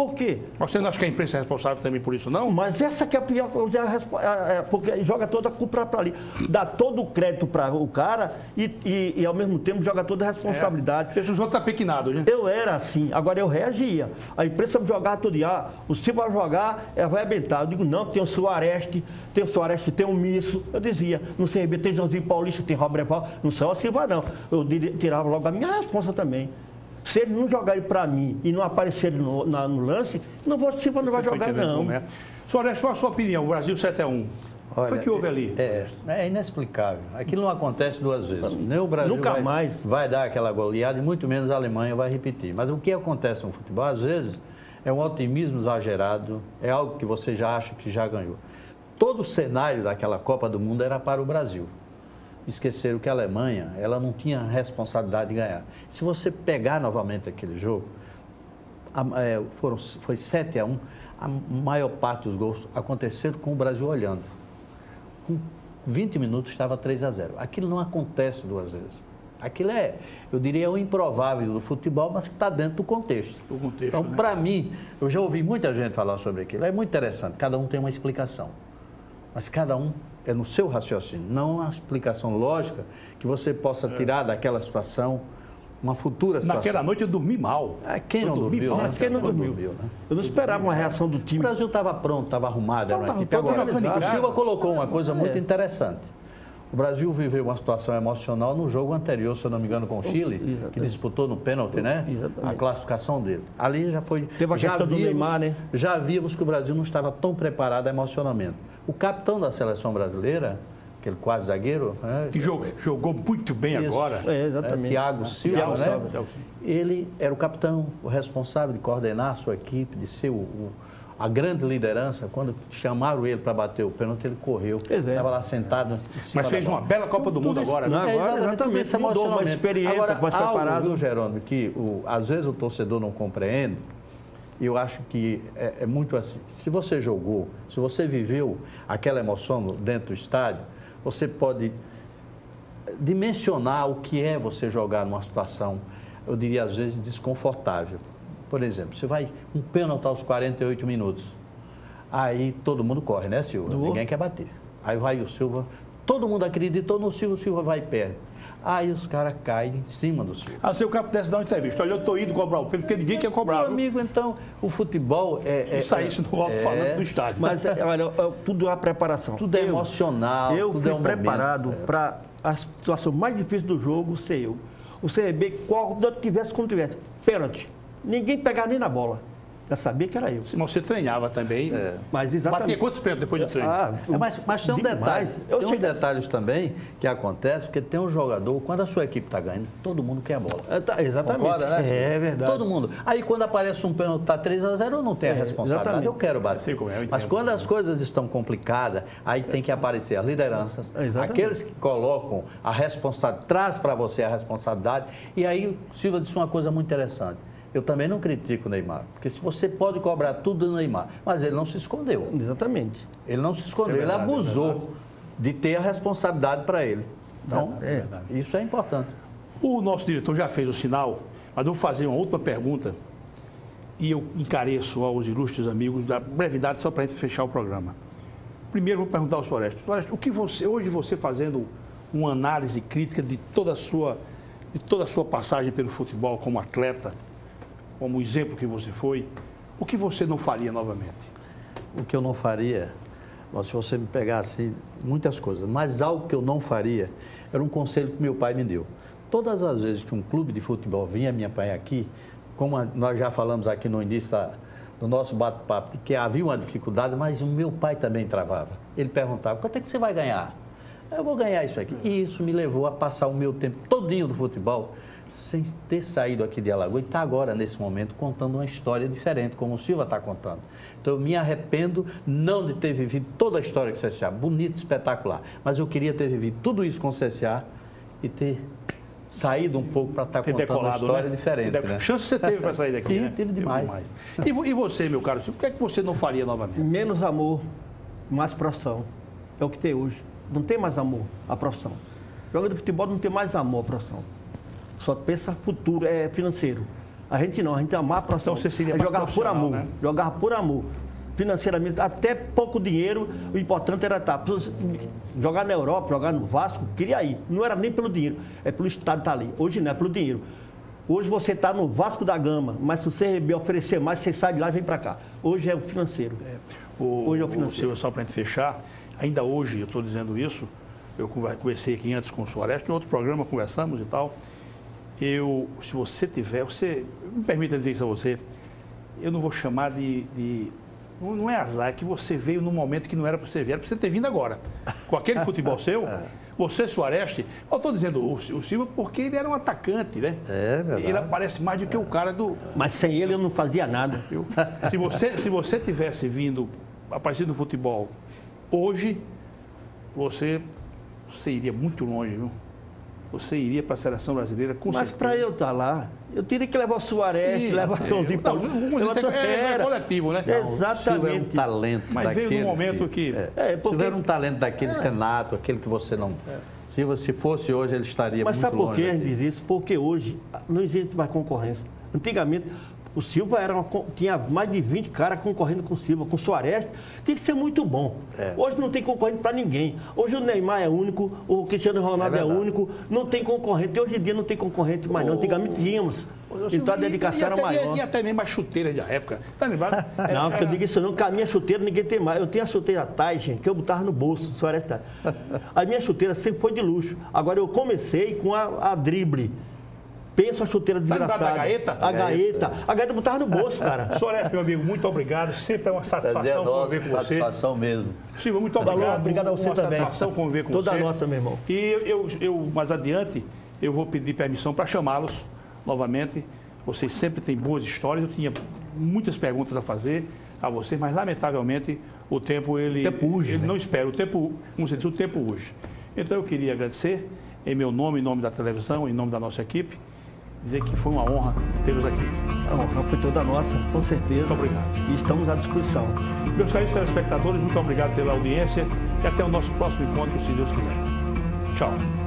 Por quê? Mas você não acha que a imprensa é responsável também por isso, não? Mas essa que é a pior coisa, é, é, porque joga toda a culpa para ali. Dá todo o crédito para o cara e, e, e, ao mesmo tempo, joga toda a responsabilidade. É. Esse outro está pequenado, né? Eu era assim, agora eu reagia. A imprensa me jogava todo dia, ah, o Silva vai jogar, é, vai arrebentar. Eu digo, não, tem o Suareste, tem o Suareste, tem o Misso. Eu dizia, no CRB tem Joãozinho Paulista, tem Roberto Paulo, não só o Silva não. Eu tirava logo a minha responsa também. Se ele não jogar ele para mim e não aparecer no, na, no lance, não vou, Silva não vai jogar, não. É. Qual a sua opinião? O Brasil 7x1. Olha, Foi que houve ali? É, é inexplicável. Aquilo não acontece duas vezes. Nem o Brasil Nunca vai, mais. vai dar aquela goleada e muito menos a Alemanha vai repetir. Mas o que acontece no futebol, às vezes, é um otimismo exagerado, é algo que você já acha que já ganhou. Todo o cenário daquela Copa do Mundo era para o Brasil esqueceram que a Alemanha ela não tinha responsabilidade de ganhar. Se você pegar novamente aquele jogo, a, é, foram, foi 7 a 1, a maior parte dos gols aconteceram com o Brasil olhando. Com 20 minutos estava 3 a 0. Aquilo não acontece duas vezes. Aquilo é, eu diria, o improvável do futebol, mas que está dentro do contexto. Contexto então, né? para mim, eu já ouvi muita gente falar sobre aquilo. É muito interessante, cada um tem uma explicação. Mas cada um é no seu raciocínio, não uma explicação lógica que você possa é. tirar daquela situação uma futura situação. Naquela noite eu dormi mal. É, quem não dormiu? Mal, né? Quem não dormiu? dormiu né? Eu não esperava uma reação do time. O Brasil estava pronto, estava arrumado. Então, era uma equipe. Agora, o Silva colocou uma coisa muito é. interessante. O Brasil viveu uma situação emocional no jogo anterior, se eu não me engano, com o Chile, Exatamente. que disputou no pênalti, né? Exatamente. A classificação dele. Ali já foi. Teve a já questão víamos, do Neymar, né? Já vimos que o Brasil não estava tão preparado emocionalmente. O capitão da seleção brasileira, aquele quase zagueiro. Né? Que jogou, jogou muito bem Isso. agora. É, exatamente. É, Thiago Silva, Thiago né? Silva. Ele era o capitão, o responsável de coordenar a sua equipe, de ser o, o a grande liderança. Quando chamaram ele para bater o pênalti, ele correu. Estava é. lá sentado. Mas fez uma bela Copa do Mundo agora. Não, agora, exatamente. exatamente mudou, mais experiente, agora, mais preparado. Viu, Jerônimo, que o, às vezes o torcedor não compreende eu acho que é, é, muito assim. Se você jogou, se você viveu aquela emoção dentro do estádio, você pode dimensionar o que é você jogar numa situação, eu diria às vezes, desconfortável. Por exemplo, você vai um pênalti aos 48 minutos. Aí todo mundo corre, né, Silva? Ninguém quer bater. Aí vai o Silva, todo mundo acreditou no Silva, o Silva vai e perde. Aí os caras caem em cima do Silva. Ah, se o campo desse dar uma entrevista, olha, eu estou indo cobrar o pênalti, porque ninguém quer cobrar. Meu amigo, então, o futebol é... é saísse no alto é, falante do estádio. Mas, é, olha, tudo é uma preparação. Tudo é eu, emocional, eu tudo fui é um preparado para a situação mais difícil do jogo ser eu. O CRB, qual tivesse como tivesse, pênalti. Ninguém pegava nem na bola já sabia que era eu. Sim, mas você treinava também. É. Mas exatamente. Batia quantos pênaltis depois do treino? Ah, é, mas, mas tem um detalhe. Tem uns detalhes também que acontece, porque tem um jogador, quando a sua equipe está ganhando, todo mundo quer a bola. É, tá, exatamente. Concorda, né? É verdade. Todo mundo. Aí quando aparece um pênalti está 3 a 0 eu não tenho a é, responsabilidade. Exatamente. Eu quero bater. Eu é, eu mas quando as coisas estão complicadas, aí tem que aparecer as lideranças, exatamente. aqueles que colocam a responsabilidade, traz para você a responsabilidade. E aí, Silva disse uma coisa muito interessante eu também não critico o Neymar, porque se você pode cobrar tudo do Neymar, mas ele não se escondeu. Exatamente. Ele não se escondeu, é verdade, ele abusou é de ter a responsabilidade para ele. Então, é isso é importante. O nosso diretor já fez o sinal, mas eu vou fazer uma última pergunta e eu encareço aos ilustres amigos da brevidade só para a gente fechar o programa. Primeiro vou perguntar ao Floresta. Floresta, o que você, hoje você fazendo uma análise crítica de toda a sua, de toda a sua passagem pelo futebol como atleta, como o exemplo que você foi, o que você não faria novamente? O que eu não faria, se você me pegasse muitas coisas, mas algo que eu não faria era um conselho que meu pai me deu. Todas as vezes que um clube de futebol vinha me apanhar aqui, como nós já falamos aqui no início do nosso bate-papo, que havia uma dificuldade, mas o meu pai também travava. Ele perguntava, quanto é que você vai ganhar? Eu vou ganhar isso aqui. E isso me levou a passar o meu tempo todinho do futebol sem ter saído aqui de Alagoas e está agora, nesse momento, contando uma história diferente, como o Silva está contando. Então, eu me arrependo não de ter vivido toda a história com o CSA, bonito, espetacular, mas eu queria ter vivido tudo isso com o CSA e ter saído um pouco para estar tá contando decolado, uma história né? diferente. Né? Chance você teve para sair daqui, Sim, né? tive demais. E, e, você, meu caro Silvio, o que é que você não faria novamente? Menos amor, mais profissão. É o que tem hoje. Não tem mais amor à profissão. Jogador de futebol não tem mais amor à profissão só pensa futuro, é financeiro. A gente não, a gente amava a profissão. Então você seria jogava por amor, né? jogava por amor. Financeiramente, até pouco dinheiro, o importante era estar. Jogar na Europa, jogar no Vasco, queria ir. Não era nem pelo dinheiro, é pelo Estado estar ali. Hoje não é pelo dinheiro. Hoje você está no Vasco da Gama, mas se o CRB oferecer mais, você sai de lá e vem para cá. Hoje é o financeiro. O, Hoje é o o financeiro. Silvio, só para a gente fechar, ainda hoje, eu estou dizendo isso, eu conver- conversei aqui antes com o Soares, em outro programa conversamos e tal. Eu, se você tiver, você, me permita dizer isso a você, eu não vou chamar de, de- não é azar, é que você veio num momento que não era para você vir, era para você ter vindo agora. Com aquele futebol seu, você, Soares, eu estou dizendo o, o Silva porque ele era um atacante, né? É verdade. Ele aparece mais do que o cara do, Mas sem ele eu não fazia nada. Viu? Se você, se você tivesse vindo aparecido no futebol hoje, você, você iria muito longe, viu? Você iria para a seleção brasileira com Mas para eu estar lá, eu teria que levar o Soares, Sim, levar o é. Joãozinho Não, Paulo. que tô- é- é era. coletivo, né? Silvio é um Exatamente. talento Mas veio num momento que- É, porque- Silvio era um talento daqueles que é nato, aquele que você não... Silvio, se fosse hoje, ele estaria Mas muito sabe por longe que daqui. diz isso? Porque hoje não existe mais concorrência. Antigamente, o Silva era uma tinha mais de 20 caras concorrendo com o Silva, com o Soares. Tem que ser muito bom. É. Hoje não tem concorrente para ninguém. Hoje o Neymar é único, o Cristiano Ronaldo É é, único. Não tem concorrente. Hoje em dia não tem concorrente mais não. Antigamente tínhamos. Então a dedicação era maior. E, até mesmo a chuteira da época. Tá lembrado? Não, que eu digo isso não, que a minha chuteira ninguém tem mais. Eu tenho a chuteira Tyson, que eu botava no bolso, o Soares tá. A minha chuteira sempre foi de luxo. Agora eu comecei com a, a drible. Pensa a chuteira lembrado desgraçada. da gaeta? A gaeta. A gaeta eu botava no bolso, cara. Soares, meu amigo, muito obrigado. Sempre é uma Prazer satisfação nosso, conviver com você. satisfação mesmo. Silvio, muito obrigado. obrigado a você uma também. satisfação conviver com Toda você. nossa, meu irmão. E eu, eu, mais adiante, eu vou pedir permissão para chamá-los novamente. Vocês sempre têm boas histórias. Eu tinha muitas perguntas a fazer a vocês, mas lamentavelmente o tempo ele, O tempo urge, ele né? não espera. O tempo, como você diz, o tempo urge. Então eu queria agradecer em meu nome, em nome da televisão, em nome da nossa equipe, dizer que foi uma honra tê-los aqui. A honra foi toda nossa, com certeza. Muito obrigado. E estamos à disposição. Meus caros telespectadores, muito obrigado pela audiência e até o nosso próximo encontro, se Deus quiser. Tchau.